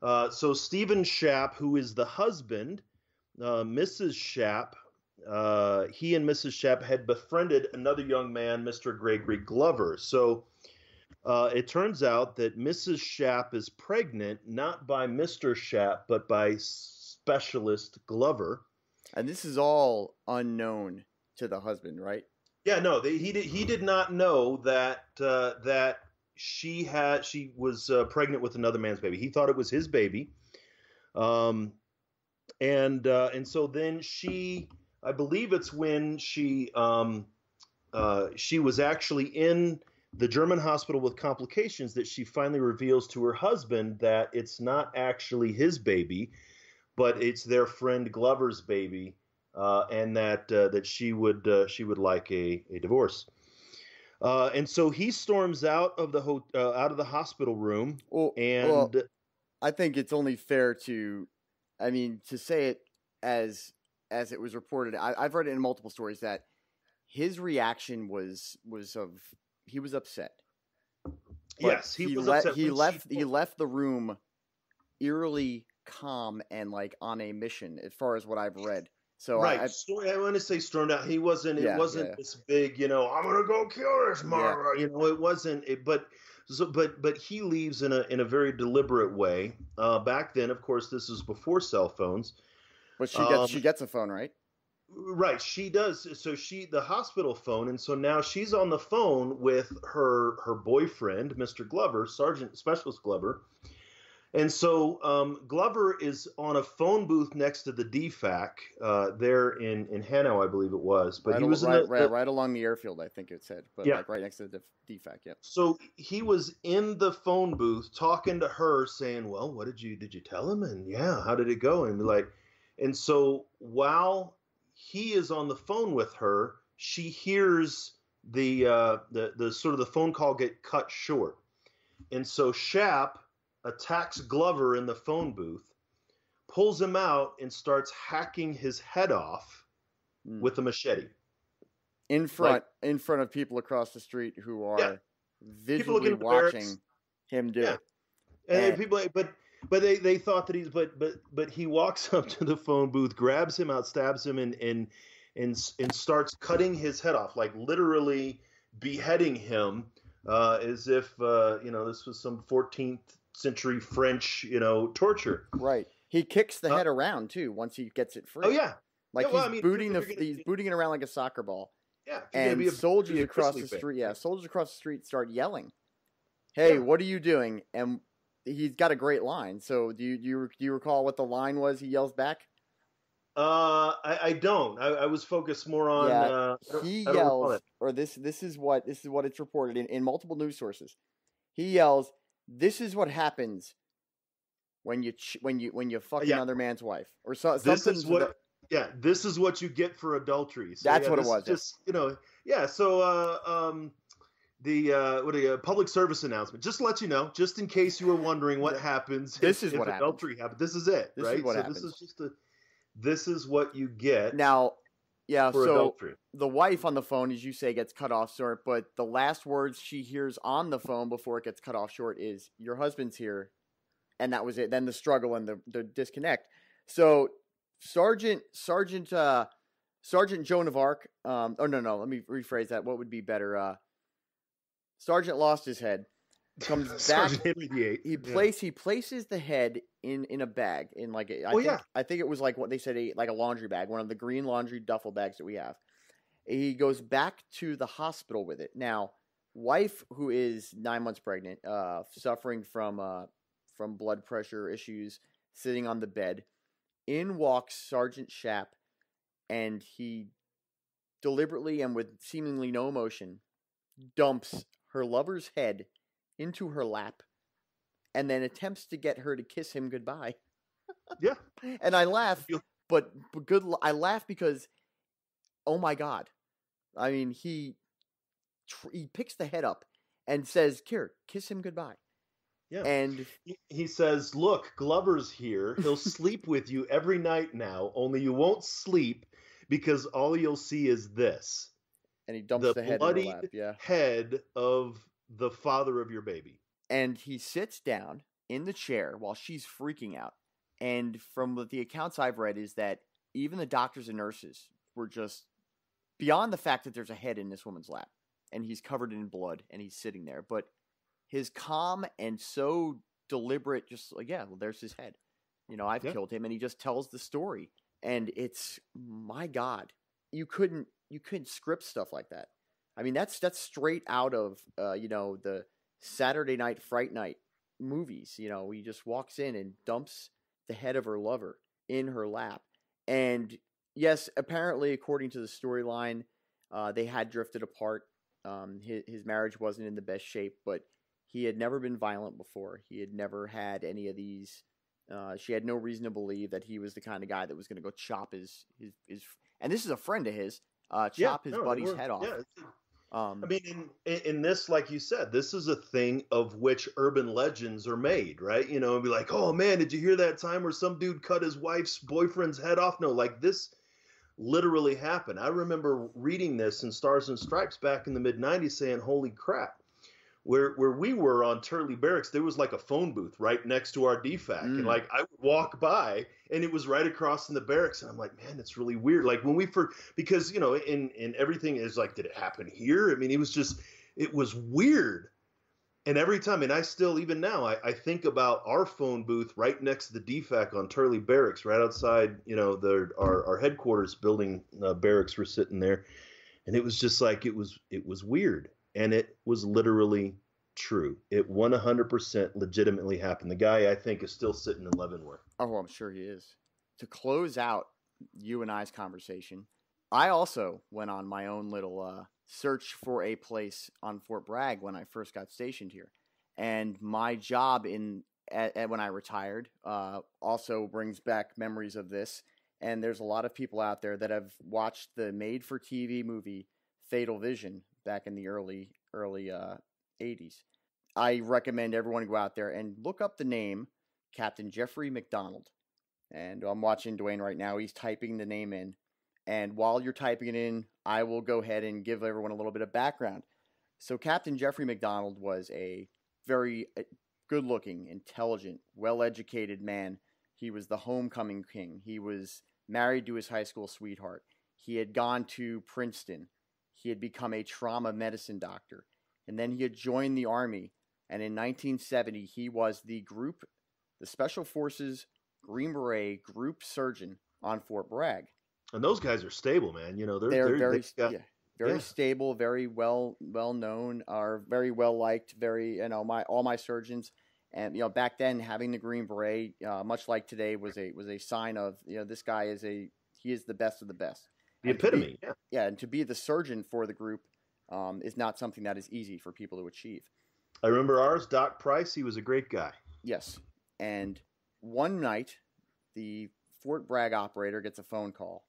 Uh, so Stephen Shap, who is the husband, uh, Mrs. Shap, uh, he and Mrs. Shap had befriended another young man, Mr. Gregory Glover. So it turns out that Mrs. Shap is pregnant not by Mr. Shap, but by Specialist Glover. And this is all unknown to the husband, right? Yeah, no, they, he did. He did not know that uh, that she had she was uh, pregnant with another man's baby. He thought it was his baby, um, and uh, and so then she, I believe it's when she um, uh, she was actually in the German hospital with complications that she finally reveals to her husband that it's not actually his baby, but it's their friend Glover's baby uh, and that uh, that she would uh, she would like a, a divorce. Uh, and so he storms out of the ho- uh, out of the hospital room, Well, and well, I think it's only fair to, I mean, to say it as as it was reported. I, I've read it in multiple stories that his reaction was was of he was upset. But yes, he, was le- upset he when she left he left the room eerily calm and like on a mission as far as what I've read. So right. I, I I want to say stormed out. He wasn't. Yeah, it wasn't yeah. this big. You know, I'm gonna go kill this Mara. You know, it wasn't. It, but so, but but he leaves in a in a very deliberate way. Uh, back then, of course, this is before cell phones. but she gets um, she gets a phone right. Right, she does. So she the hospital phone, and so now she's on the phone with her her boyfriend, Mr. Glover, Sergeant Specialist Glover, And so um, Glover is on a phone booth next to the DFAC uh, there in in Hanau, I believe it was. But right, he was in right, the, right, the- right along the airfield, I think it said, but Yeah. like right next to the DFAC. Yep. So he was in the phone booth talking to her, saying, "Well, what did you did you tell him? And yeah, how did it go?" And like, and so while he is on the phone with her, she hears the uh, the the sort of the phone call get cut short, and so Shap attacks Glover in the phone booth, pulls him out, and starts hacking his head off Mm. with a machete. in front in front of people across the street who are Yeah. visually watching him do Yeah. it. And And- people, but but they, they thought that he's but but but he walks up to the phone booth, grabs him out, stabs him, and and and and starts cutting his head off, like literally beheading him, uh, as if uh, you know this was some 14th century French you know torture. Right. He kicks the Uh, head around too once he gets it free. Oh yeah, Like Yeah, well, he's I mean, booting the gonna he's booting it around like a soccer ball. yeah. if you're gonna And a- soldiers across the fan. street, yeah, soldiers across the street start yelling, "Hey, Yeah. what are you doing?" And he's got a great line. So do you do you, do you recall what the line was? He yells back. Uh, I, I don't. I, I was focused more on. Yeah, uh, he I don't recall yells, or this this is what this is what it's reported in, in multiple news sources. He yells, "This is what happens when you ch- when you when you fuck Yeah. another man's wife," or so, this is what the- yeah this is what you get for adultery so That's yeah, what it was, just you know yeah so uh um the uh what a uh, public service announcement just to let you know just in case you were wondering what happens This if, is if what happens. adultery happened this is it This is right what so happens. this is just a this is what you get now, yeah. so adultery the wife on the phone, as you say, gets cut off short, but the last words she hears on the phone before it gets cut off short is "Your husband's here," and that was it. Then the struggle and the the disconnect. So Sergeant Sergeant uh, Sergeant Joan of Arc. Um, oh no no, let me rephrase that. What would be better? Uh, Sergeant lost his head. Comes back. Sergeant Henry VIII. He Yeah. he places the head in in a bag in like a, I Oh, think yeah. I think it was like what they said a, like a laundry bag, one of the green laundry duffel bags that we have. He goes back to the hospital with it. Now, wife who is nine months pregnant, uh, suffering from uh, from blood pressure issues, sitting on the bed. In walks Sergeant Shap, and he deliberately and with seemingly no emotion dumps her lover's head into her lap and then attempts to get her to kiss him goodbye. Yeah. And I laugh, but, but good I laugh because oh my god. I mean, he tr- he picks the head up and says, "Kier, kiss him goodbye." Yeah. And He- says look glover's here he'll sleep with you every night now only you won't sleep because all you'll see is this and he dumps the, the, head in her bloody lap, yeah. head of the father of your baby. And he sits down in the chair while she's freaking out. And from what the accounts I've read is that even the doctors and nurses were just beyond the fact that there's a head in this woman's lap and he's covered in blood and he's sitting there, but his calm and so deliberate, just like yeah, well, there's his head. You know, I've Yeah. killed him, and he just tells the story, and it's my God, you couldn't you couldn't script stuff like that. I mean, that's that's straight out of uh, you know the Saturday Night Fright Night movies. You know, he just walks in and dumps the head of her lover in her lap. And yes, apparently, according to the storyline, uh, they had drifted apart. Um, his, his marriage wasn't in the best shape, but he had never been violent before. He had never had any of these. Uh, she had no reason to believe that he was the kind of guy that was going to go chop his, his his and this is a friend of his. Uh, chop his no, buddy's head off. Yeah, Um, I mean, in, in this, like you said, this is a thing of which urban legends are made, right? You know, and be like, oh man, did you hear that time where some dude cut his wife's boyfriend's head off? No, like this literally happened. I remember reading this in Stars and Stripes back in the mid '90s, saying, "Holy crap!" Where where we were on Turley Barracks, there was like a phone booth right next to our DFAC, Mm. and like I would walk by, and it was right across in the barracks, and I'm like, man, it's really weird. Like when we for because you know, in in everything is like, did it happen here? I mean, it was just it was weird. And every time, and I still, even now, I, I think about our phone booth right next to the DFAC on Turley Barracks, right outside, you know, the our, our headquarters building uh, barracks were sitting there, and it was just like it was it was weird, and it was literally true. It 100% legitimately happened. The guy I think is still sitting in Leavenworth. Oh, I'm sure he is. To close out you and I's conversation, I also went on my own little uh, search for a place on Fort Bragg when I first got stationed here, and my job in at, at when I retired uh, also brings back memories of this. And there's a lot of people out there that have watched the made-for-TV movie Fatal Vision back in the early early uh, 80s. I recommend everyone go out there and look up the name Captain Jeffrey MacDonald. And I'm watching Duane right now. He's typing the name in. And while you're typing it in, I will go ahead and give everyone a little bit of background. So, Captain Jeffrey MacDonald was a very uh, good looking, intelligent, well educated man. He was the homecoming king. He was married to his high school sweetheart. He had gone to Princeton. He had become a trauma medicine doctor. And then he had joined the Army. And in 1970, he was the group, the Special Forces Green Beret group surgeon on Fort Bragg. And those guys are stable, man. You know, they're, They're, they're, very, got- yeah, very yeah. stable, very well well known, are very well liked. Very, you know, my all my surgeons, and you know, back then having the Green Beret, uh, much like today, was a was a sign of you know this guy is a he is the best of the best. The to be- epitome. yeah. yeah, and to be the surgeon for the group um, is not something that is easy for people to achieve. I remember ours, Doc Price. He was a great guy. Yes. And one night, the Fort Bragg operator gets a phone call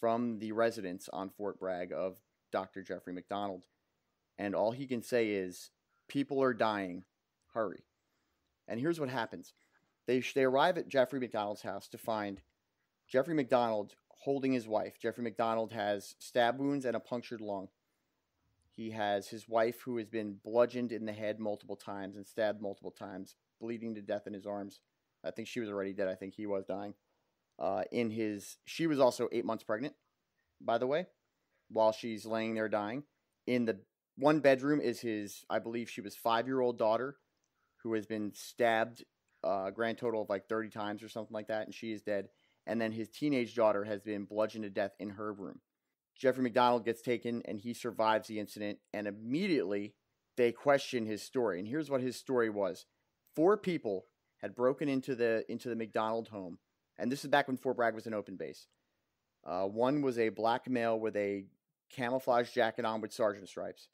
from the residents on Fort Bragg of Dr. Jeffrey MacDonald. And all he can say is, People are dying. Hurry. And here's what happens they, they arrive at Jeffrey MacDonald's house to find Jeffrey MacDonald holding his wife. Jeffrey MacDonald has stab wounds and a punctured lung. He has his wife who has been bludgeoned in the head multiple times and stabbed multiple times, bleeding to death in his arms. I think she was already dead. I think he was dying. Uh, in his, she was also eight months pregnant, by the way, while she's laying there dying. In the one bedroom is his, I believe she was five year old daughter, who has been stabbed uh, a grand total of like thirty times or something like that, and she is dead. And then his teenage daughter has been bludgeoned to death in her room. Jeffrey MacDonald gets taken and he survives the incident, and immediately they question his story. And here's what his story was: four people had broken into the into the MacDonald home, and this is back when Fort Bragg was an open base. Uh, one was a black male with a camouflage jacket on with sergeant stripes.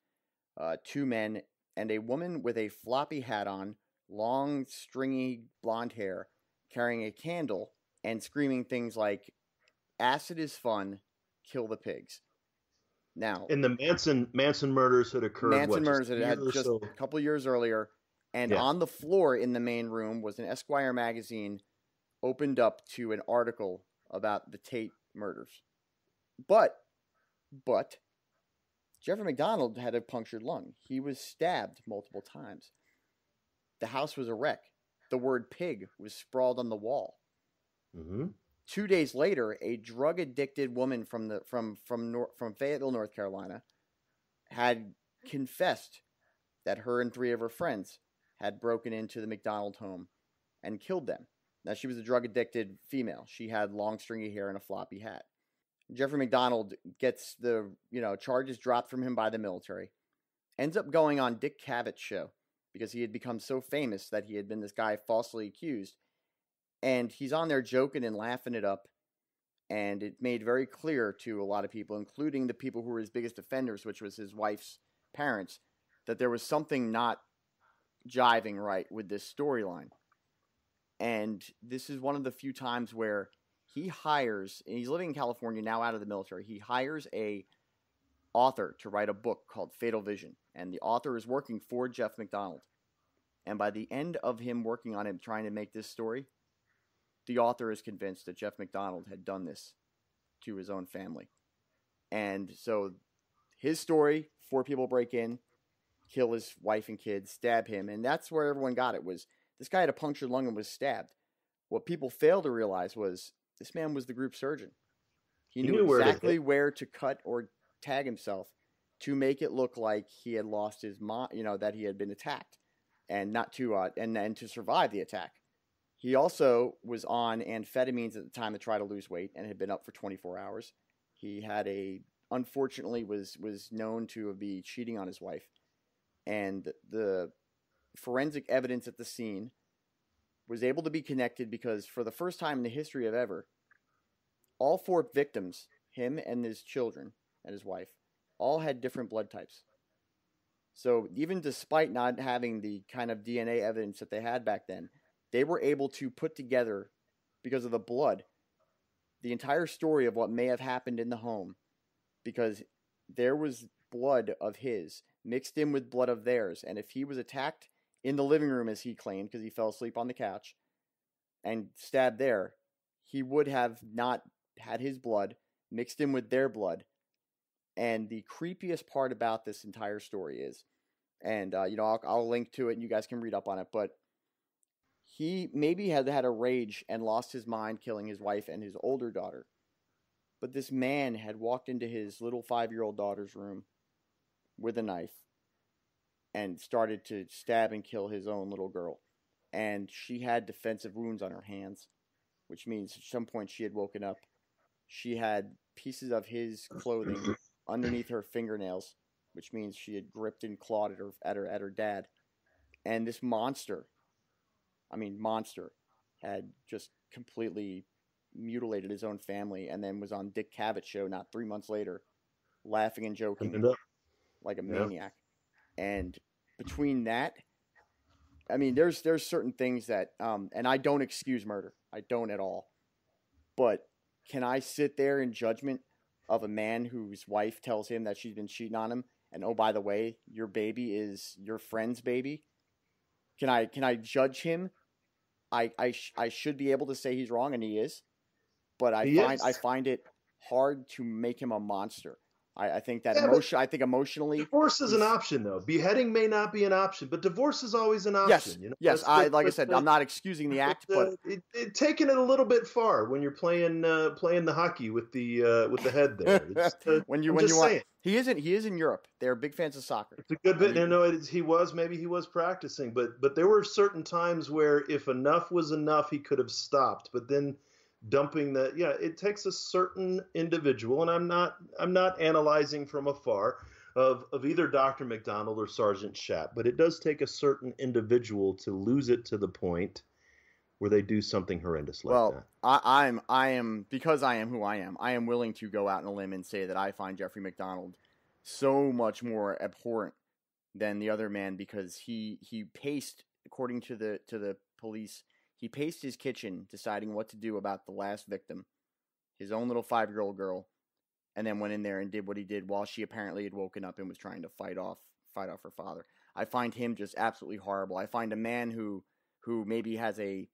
Uh, two men and a woman with a floppy hat on, long stringy blonde hair, carrying a candle and screaming things like "Acid is fun, kill the pigs." Now, And the Manson Manson murders had occurred. Manson what, murders just had a had just so? a couple years earlier, and Yeah. on the floor in the main room was an Esquire magazine opened up to an article about the Tate murders. But, but, Jeffrey MacDonald had a punctured lung. He was stabbed multiple times. The house was a wreck. The word pig was sprawled on the wall. Mhm. Two days later, a drug addicted woman from the from from Nor- from Fayetteville, North Carolina, had confessed that her and three of her friends had broken into the MacDonald home and killed them. Now she was a drug addicted female. She had long stringy hair and a floppy hat. Jeffrey MacDonald gets the you know charges dropped from him by the military. Ends up going on Dick Cavett show because he had become so famous that he had been this guy falsely accused. And he's on there joking and laughing it up. And it made very clear to a lot of people, including the people who were his biggest offenders, which was his wife's parents, that there was something not jiving right with this storyline. And this is one of the few times where he hires, and he's living in California now out of the military, he hires a author to write a book called Fatal Vision. And the author is working for Jeff MacDonald. And by the end of him working on it, trying to make this story, the author is convinced that Jeff MacDonald had done this to his own family. And so his story, four people break in, kill his wife and kids, stab him, and that's where everyone got it was this guy had a punctured lung and was stabbed. What people failed to realize was this man was the group surgeon. He, He knew, knew where to exactly where to cut or tag himself to make it look like he had lost his mind, you know, that he had been attacked and not to uh, and and to survive the attack. He also was on amphetamines at the time to try to lose weight and had been up for 24 hours. He had a unfortunately was was known to be cheating on his wife, and the forensic evidence at the scene was able to be connected because for the first time in the history of ever, all four victims, him and his children and his wife, all had different blood types. So even despite not having the kind of DNA evidence that they had back then, they were able to put together, because of the blood, the entire story of what may have happened in the home, because there was blood of his mixed in with blood of theirs, and if he was attacked in the living room, as he claimed, because he fell asleep on the couch, and stabbed there, he would have not had his blood mixed in with their blood. And the creepiest part about this entire story is, and uh, you know, I'll, I'll link to it, and you guys can read up on it. But he maybe had had a rage and lost his mind, killing his wife and his older daughter. But this man had walked into his little five-year-old daughter's room with a knife and started to stab and kill his own little girl. And she had defensive wounds on her hands, which means at some point she had woken up. She had pieces of his clothing underneath her fingernails, which means she had gripped and clawed at her at her at her dad. And this monster, I mean monster, had just completely mutilated his own family and then was on Dick Cavett show not three months later, laughing and joking like a Yeah. maniac. And between that, I mean, there's there's certain things that, um, and I don't excuse murder. I don't at all. But can I sit there in judgment of a man whose wife tells him that she's been cheating on him, and oh by the way, your baby is your friend's baby? Can I can I judge him? I I sh- I should be able to say he's wrong, and he is. But I He find is. I find it hard to make him a monster. I, I think that Yeah, emotion. I think emotionally, Divorce is an option, though. Beheading may not be an option, but divorce is always an option. yes, you know? yes. That's I like I said, I'm not excusing the act, uh, but it, it, taking it a little bit far when you're playing uh, playing the hockey with the uh, with the head there. Uh, when you I'm when you want, he isn't he is in Europe. They're big fans of soccer. It's a good bit. I mean- no, it, he was maybe he was practicing, but but there were certain times where if enough was enough, he could have stopped. But then dumping the yeah, it takes a certain individual, and I'm not I'm not analyzing from afar of of either Dr. MacDonald or Sergeant Schapp, but it does take a certain individual to lose it to the point where they do something horrendous like well, that. I, I'm I am because I am who I am. I am willing to go out on a limb and say that I find Jeffrey MacDonald so much more abhorrent than the other man because he he paced according to the to the police. He paced his kitchen deciding what to do about the last victim, his own little five year old girl, and then went in there and did what he did while she apparently had woken up and was trying to fight off fight off her father. I find him just absolutely horrible. I find a man who who maybe has a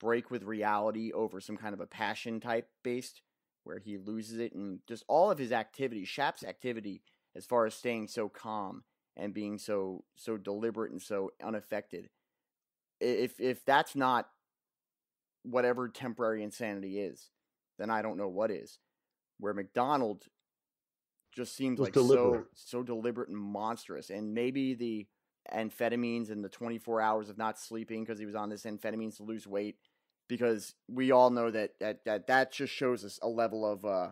break with reality over some kind of a passion type based where he loses it and just all of his activity, Shap's activity as far as staying so calm and being so so deliberate and so unaffected. If if that's not whatever temporary insanity is, then I don't know what is. Where MacDonald just seems like deliberate. so so deliberate and monstrous, and maybe the amphetamines and the 24 hours of not sleeping because he was on this amphetamines to lose weight because we all know that that that, that just shows us a level of uh,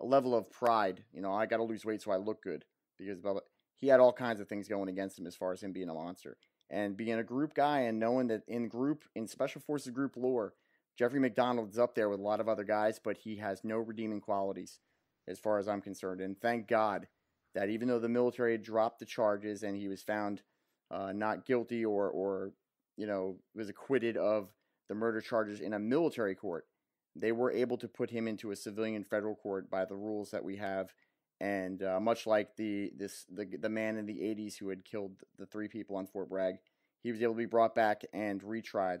a level of pride. You know, I got to lose weight so I look good because blah, blah. he had all kinds of things going against him as far as him being a monster and being a group guy and knowing that in group in special forces group lore, Jeffrey MacDonald's up there with a lot of other guys, but he has no redeeming qualities as far as I'm concerned. And thank God that even though the military dropped the charges and he was found uh, not guilty or or you know was acquitted of the murder charges in a military court, they were able to put him into a civilian federal court by the rules that we have. And uh, much like the this the the man in the 80s who had killed the three people on Fort Bragg, he was able to be brought back and retried,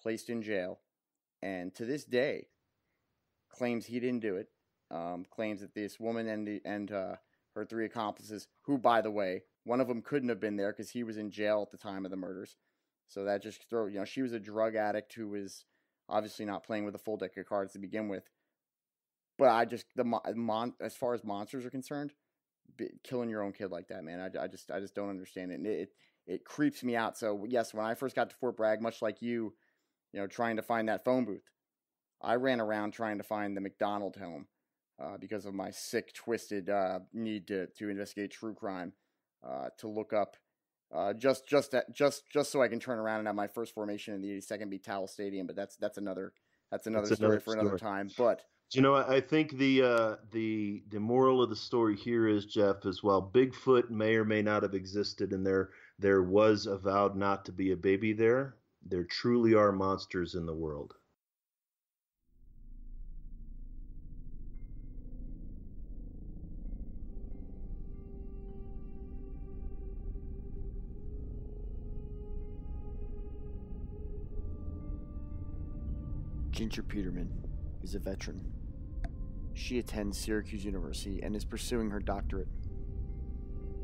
placed in jail, and to this day claims he didn't do it. Um, claims that this woman and the and uh, her three accomplices, who by the way, one of them couldn't have been there because he was in jail at the time of the murders. So that just throw you know she was a drug addict who was obviously not playing with a full deck of cards to begin with. But I just the mon, as far as monsters are concerned, b- killing your own kid like that, man, I, I just I just don't understand it. And it, it it creeps me out. So yes, when I first got to Fort Bragg, much like you, you know, trying to find that phone booth, I ran around trying to find the MacDonald home uh, because of my sick, twisted uh, need to to investigate true crime, uh, to look up Uh, just just that, just just so I can turn around and have my first formation in the 82nd be Towle Stadium, but that's that's another that's another That's story another for another story. time. But You know, I think the uh, the the moral of the story here is Jeff is while Bigfoot may or may not have existed, and there there was avowed not to be a baby there, there truly are monsters in the world. Ginger Peterman is a veteran. She attends Syracuse University and is pursuing her doctorate.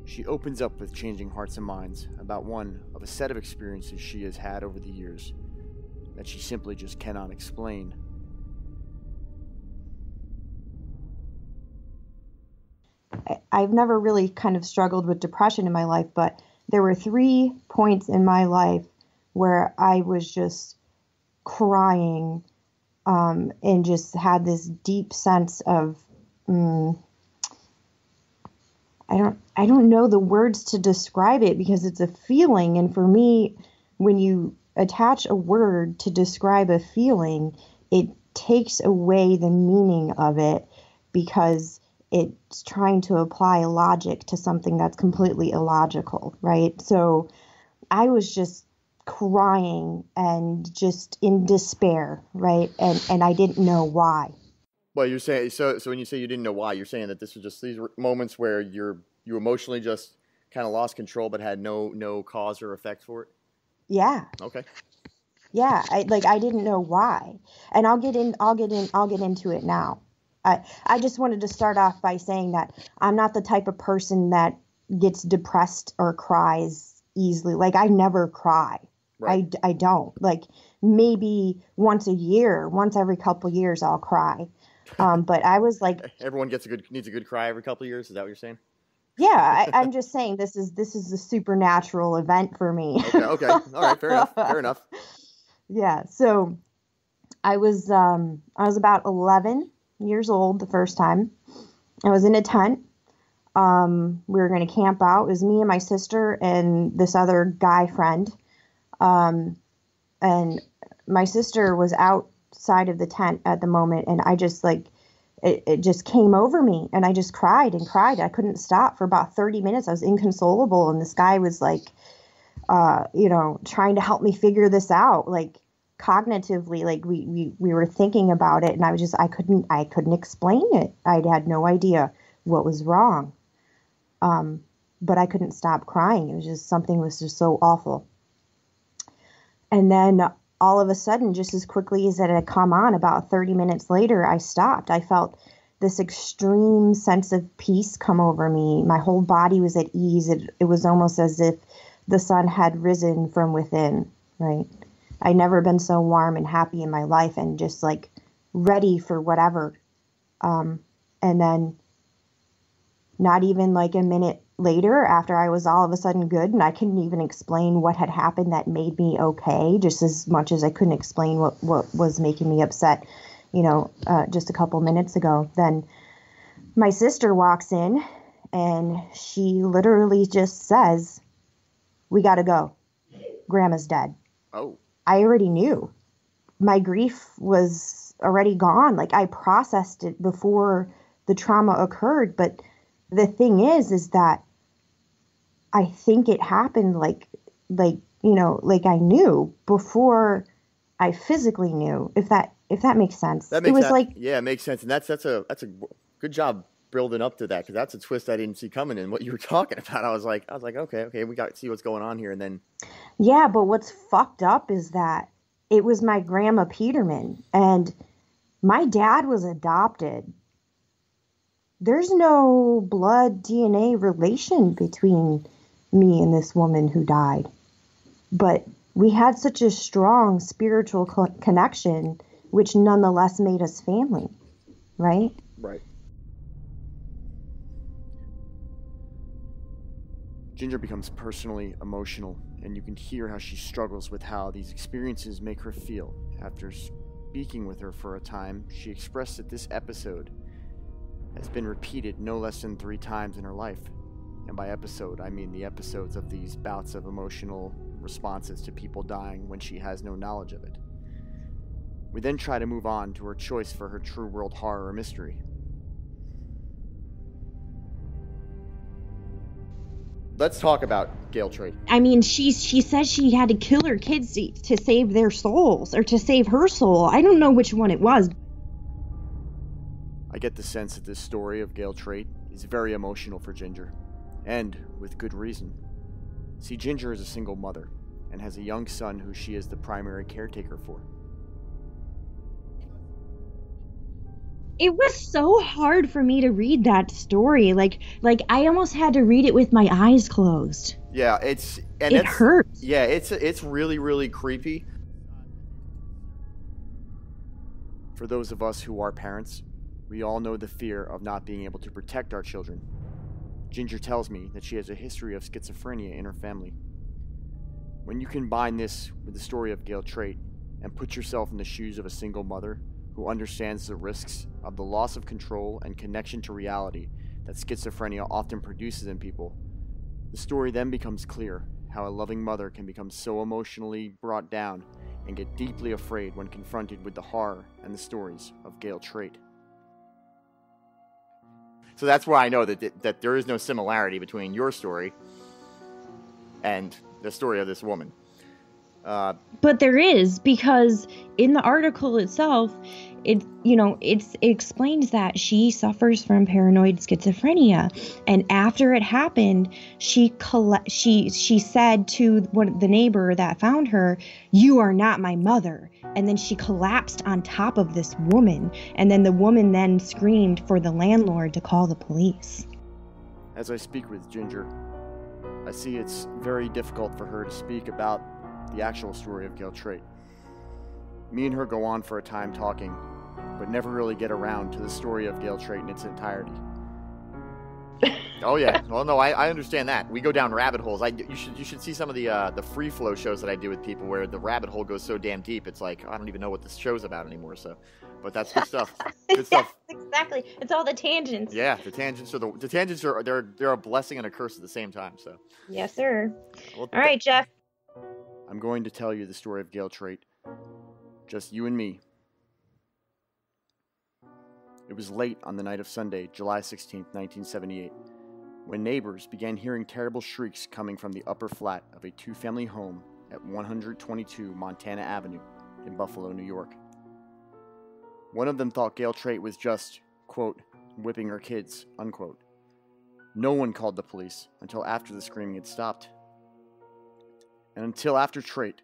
She opens up with changing hearts and minds about one of a set of experiences she has had over the years that she simply just cannot explain. I've never really kind of struggled with depression in my life, but there were three points in my life where I was just crying um, and just had this deep sense of mm, I don't I don't know the words to describe it because it's a feeling, and for me, when you attach a word to describe a feeling, it takes away the meaning of it because it's trying to apply logic to something that's completely illogical, right? So I was just crying and just in despair, right? And and I didn't know why. Well, you're saying so. So when you say you didn't know why, you're saying that this was just these moments where you're you emotionally just kind of lost control, but had no no cause or effect for it. Yeah. Okay. Yeah, I like I didn't know why. And I'll get in I'll get in I'll get into it now. I I just wanted to start off by saying that I'm not the type of person that gets depressed or cries easily. Like I never cry. Right. I, I don't. Like maybe once a year, once every couple years I'll cry. Um, but I was like Everyone gets a good needs a good cry every couple of years. Is that what you're saying? yeah, I, I'm just saying this is this is a supernatural event for me. Okay. Okay. All right. Fair enough. Fair enough. yeah so i was um i was about 11 years old the first time i was in a tent um we were going to camp out it was me and my sister and this other guy friend um and my sister was outside of the tent at the moment and i just like it, it just came over me and i just cried and cried i couldn't stop for about 30 minutes i was inconsolable and this guy was like uh, you know, trying to help me figure this out, like cognitively, like we, we, we were thinking about it and I was just, I couldn't, I couldn't explain it. I had no idea what was wrong. Um, but I couldn't stop crying. It was just, something was just so awful. And then all of a sudden, just as quickly as it had come on, about 30 minutes later, I stopped. I felt this extreme sense of peace come over me. My whole body was at ease. It, it was almost as if the sun had risen from within, right? I'd never been so warm and happy in my life and just like ready for whatever. Um, and then not even like a minute later, after I was all of a sudden good and I couldn't even explain what had happened that made me okay, just as much as I couldn't explain what, what was making me upset, you know, uh, just a couple minutes ago, then my sister walks in and she literally just says, we got to go. Grandma's dead. Oh. I already knew. My grief was already gone. Like I processed it before the trauma occurred. But the thing is, is that I think it happened like, like, you know, like I knew before I physically knew, if that, if that makes sense. That makes it was that- like, yeah, it makes sense, and that's that's a that's a good job building up to that because that's a twist I didn't see coming And what you were talking about. I was like, I was like, okay, okay, we got to see what's going on here, and then Yeah, but what's fucked up is that it was my grandma Peterman and my dad was adopted. There's no blood DNA relation between me and this woman who died. But we had such a strong spiritual co- connection, which nonetheless made us family, right? Right. Ginger becomes personally emotional, and you can hear how she struggles with how these experiences make her feel. After speaking with her for a time, she expressed that this episode has been repeated no less than three times in her life. And by episode, I mean the episodes of these bouts of emotional responses to people dying when she has no knowledge of it. We then try to move on to her choice for her true world horror mystery. Let's talk about Gale Trait. I mean, she she says she had to kill her kids to, to save their souls or to save her soul. I don't know which one it was. I get the sense that this story of Gale Trait is very emotional for Ginger, and with good reason. See, Ginger is a single mother and has a young son who she is the primary caretaker for. It was so hard for me to read that story. Like like I almost had to read it with my eyes closed. Yeah, it's and It it's, hurts. Yeah, it's it's really really creepy. For those of us who are parents, we all know the fear of not being able to protect our children. Ginger tells me that she has a history of schizophrenia in her family. When you combine this with the story of Gale Trait and put yourself in the shoes of a single mother who understands the risks of the loss of control and connection to reality that schizophrenia often produces in people, the story then becomes clear how a loving mother can become so emotionally brought down and get deeply afraid when confronted with the horror and the stories of Gale Trait. So that's why I know that, that there is no similarity between your story and the story of this woman. Uh, But there is because in the article itself, it you know it's it explains that she suffers from paranoid schizophrenia, and after it happened, she colle- she she said to one the neighbor that found her, "You are not my mother." And then she collapsed on top of this woman, and then the woman then screamed for the landlord to call the police. As I speak with Ginger, I see it's very difficult for her to speak about the actual story of Gale Trait. Me and her go on for a time talking, but never really get around to the story of Gale Trait in its entirety. oh yeah, well no, I, I understand that. We go down rabbit holes. I you should you should see some of the uh, the free flow shows that I do with people where the rabbit hole goes so damn deep. It's like I don't even know what this show's about anymore. So, but that's good stuff. Good stuff. Yes, exactly. It's all the tangents. Yeah, the tangents are the, the tangents are they're they're a blessing and a curse at the same time. So, Yes, sir. well, All right, Jeff. I'm going to tell you the story of Gale Trait. Just you and me. It was late on the night of Sunday, July 16, 1978, when neighbors began hearing terrible shrieks coming from the upper flat of a two family home at 122 Montana Avenue in Buffalo, New York. One of them thought Gale Trait was just, quote, whipping her kids, unquote. No one called the police until after the screaming had stopped and until after Trait,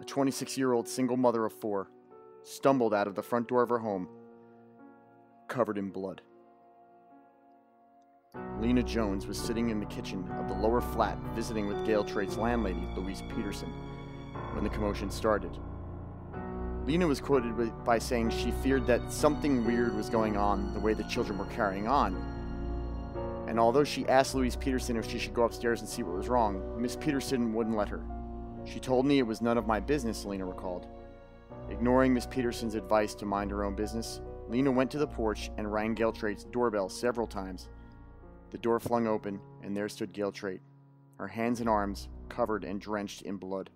a 26 year old single mother of four, stumbled out of the front door of her home, covered in blood. Lena Jones was sitting in the kitchen of the lower flat visiting with Gale Trait's landlady, Louise Peterson, when the commotion started. Lena was quoted by saying she feared that something weird was going on the way the children were carrying on. And although she asked Louise Peterson if she should go upstairs and see what was wrong, Miss Peterson wouldn't let her. She told me it was none of my business, Lena recalled. Ignoring Miss Peterson's advice to mind her own business, Lena went to the porch and rang Gale Trait's doorbell several times. The door flung open, and there stood Gale Trait, her hands and arms covered and drenched in blood.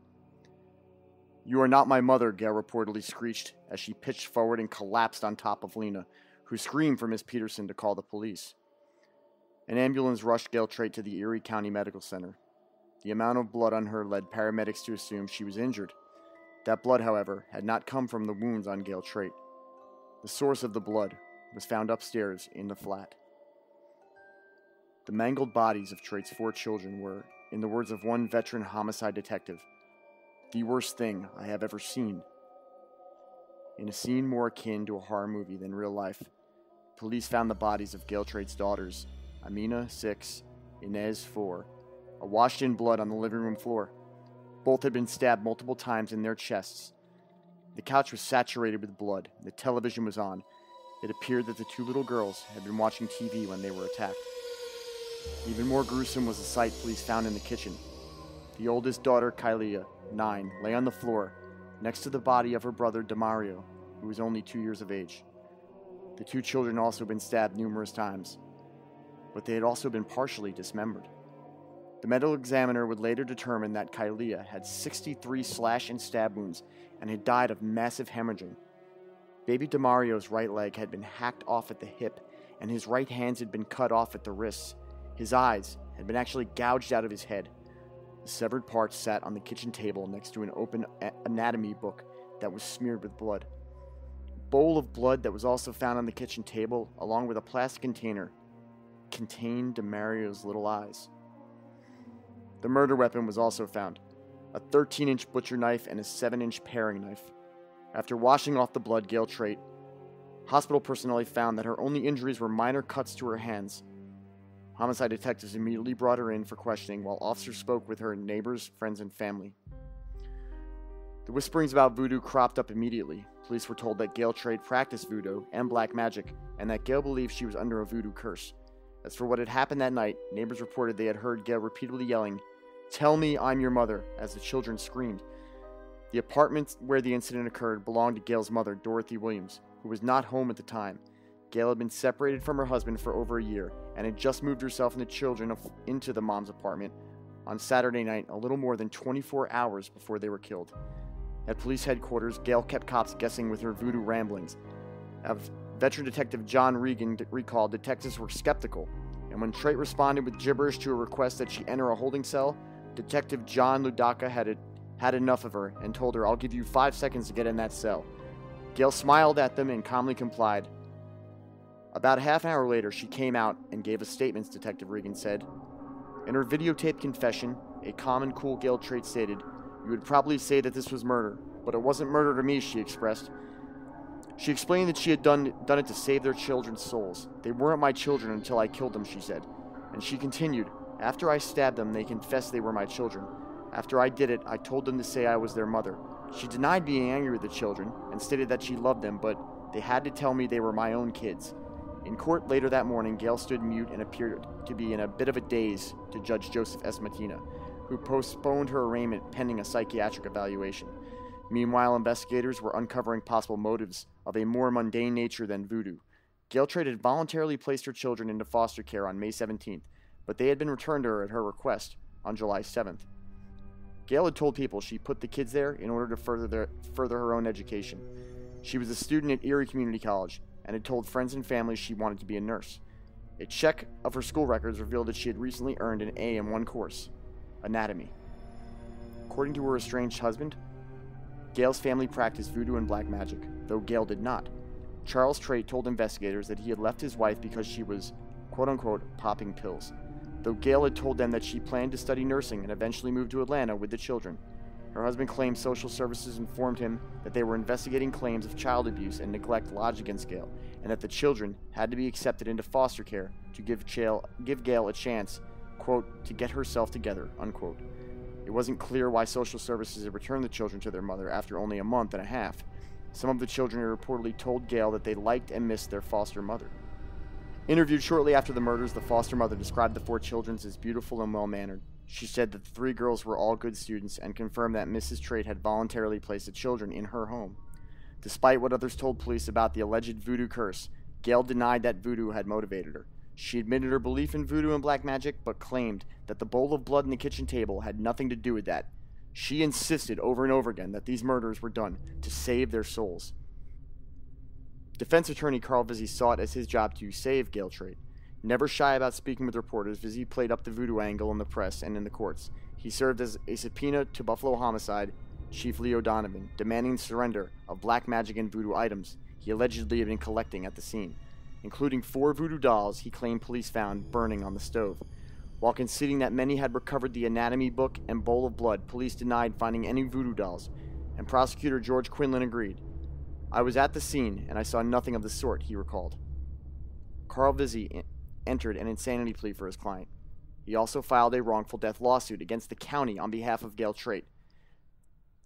You are not my mother, Gale reportedly screeched as she pitched forward and collapsed on top of Lena, who screamed for Miss Peterson to call the police. An ambulance rushed Gale Trait to the Erie County Medical Center. The amount of blood on her led paramedics to assume she was injured. That blood, however, had not come from the wounds on Gale Trait. The source of the blood was found upstairs in the flat. The mangled bodies of Trait's four children were, in the words of one veteran homicide detective, the worst thing I have ever seen. In a scene more akin to a horror movie than real life, police found the bodies of Gale Trait's daughters, Amina, 6, Inez, 4, washed in blood on the living room floor. Both had been stabbed multiple times in their chests. The couch was saturated with blood. The television was on. It appeared that the two little girls had been watching TV when they were attacked. Even more gruesome was the sight police found in the kitchen. The oldest daughter, Kylia, 9, lay on the floor next to the body of her brother, Demario, who was only two years of age. The two children also had been stabbed numerous times. but they had also been partially dismembered. The medical examiner would later determine that Kylia had 63 slash and stab wounds and had died of massive hemorrhaging. Baby Demario's right leg had been hacked off at the hip, and his right hands had been cut off at the wrists. His eyes had been actually gouged out of his head. The severed parts sat on the kitchen table next to an open anatomy book that was smeared with blood. A bowl of blood that was also found on the kitchen table, along with a plastic container, contained Demario's little eyes. The murder weapon was also found a 13 inch butcher knife and a 7 inch paring knife. After washing off the blood, Gale Trait, hospital personnel found that her only injuries were minor cuts to her hands. Homicide detectives immediately brought her in for questioning while officers spoke with her neighbors, friends, and family. The whisperings about voodoo cropped up immediately. Police were told that Gale Trait practiced voodoo and black magic, and that Gale believed she was under a voodoo curse. As for what had happened that night, neighbors reported they had heard Gale repeatedly yelling, Tell me I'm your mother, as the children screamed. The apartment where the incident occurred belonged to Gale's mother, Dorothy Williams, who was not home at the time. Gale had been separated from her husband for over a year and had just moved herself and the children into the mom's apartment on Saturday night, a little more than 24 hours before they were killed. At police headquarters, Gale kept cops guessing with her voodoo ramblings. As veteran detective John Regan recalled, detectives were skeptical, and when Trait responded with gibberish to a request that she enter a holding cell, Detective John Ludaka had, had enough of her and told her, I'll give you five seconds to get in that cell. Gale smiled at them and calmly complied. About half an hour later, she came out and gave a statement, Detective Regan said. In her videotaped confession, a common cool Gale Trait stated, You would probably say that this was murder, but it wasn't murder to me, she expressed. She explained that she had done, done it to save their children's souls. They weren't my children until I killed them, she said. And she continued, After I stabbed them, they confessed they were my children. After I did it, I told them to say I was their mother. She denied being angry with the children and stated that she loved them, but they had to tell me they were my own kids. In court later that morning, Gale stood mute and appeared to be in a bit of a daze to Judge Joseph S. Mattina, who postponed her arraignment pending a psychiatric evaluation. Meanwhile, investigators were uncovering possible motives of a more mundane nature than voodoo. Gale Trait had voluntarily placed her children into foster care on May 17th, but they had been returned to her at her request on July 7th. Gale had told people she put the kids there in order to further, their, further her own education. She was a student at Erie Community College and had told friends and family she wanted to be a nurse. A check of her school records revealed that she had recently earned an A in one course anatomy. According to her estranged husband, Gale's family practiced voodoo and black magic, though Gale did not. Charles Trait told investigators that he had left his wife because she was, quote unquote, popping pills, though Gale had told them that she planned to study nursing and eventually move to Atlanta with the children. Her husband claimed social services informed him that they were investigating claims of child abuse and neglect lodged against Gale, and that the children had to be accepted into foster care to give, Gale, give Gale a chance, quote, to get herself together, unquote. It wasn't clear why social services had returned the children to their mother after only a month and a half. Some of the children reportedly told Gale that they liked and missed their foster mother. Interviewed shortly after the murders, the foster mother described the four children as beautiful and well mannered. She said that the three girls were all good students and confirmed that Mrs. Trait had voluntarily placed the children in her home. Despite what others told police about the alleged voodoo curse, Gale denied that voodoo had motivated her. She admitted her belief in voodoo and black magic, but claimed that the bowl of blood in the kitchen table had nothing to do with that. She insisted over and over again that these murders were done to save their souls. Defense attorney Carl Vizzi saw it as his job to save Gale Trait. Never shy about speaking with reporters, Vizzi played up the voodoo angle in the press and in the courts. He served as a subpoena to Buffalo Homicide Chief Leo Donovan, demanding surrender of black magic and voodoo items he allegedly had been collecting at the scene, including four voodoo dolls he claimed police found burning on the stove. While conceding that many had recovered the anatomy book and bowl of blood, police denied finding any voodoo dolls, and prosecutor George Quinlan agreed. I was at the scene and I saw nothing of the sort, he recalled. Carl Vizzi entered an insanity plea for his client. He also filed a wrongful death lawsuit against the county on behalf of Gale Trait.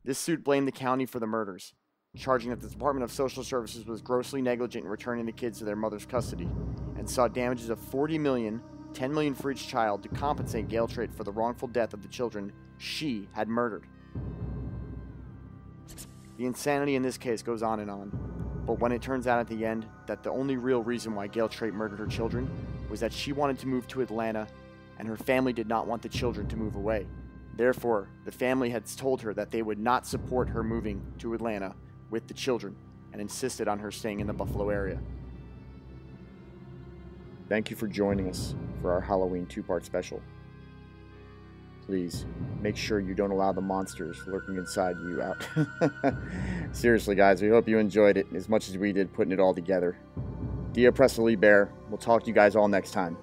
This suit blamed the county for the murders, charging that the Department of Social Services was grossly negligent in returning the kids to their mother's custody, and sought damages of 40 million, 10 million for each child to compensate Gale Trait for the wrongful death of the children she had murdered. The insanity in this case goes on and on, but when it turns out at the end that the only real reason why Gale Trait murdered her children was that she wanted to move to Atlanta and her family did not want the children to move away. Therefore, the family had told her that they would not support her moving to Atlanta with the children and insisted on her staying in the Buffalo area. Thank you for joining us for our Halloween two part special. Please make sure you don't allow the monsters lurking inside you out. Seriously, guys, we hope you enjoyed it as much as we did putting it all together. Dia Presley Bear, we'll talk to you guys all next time.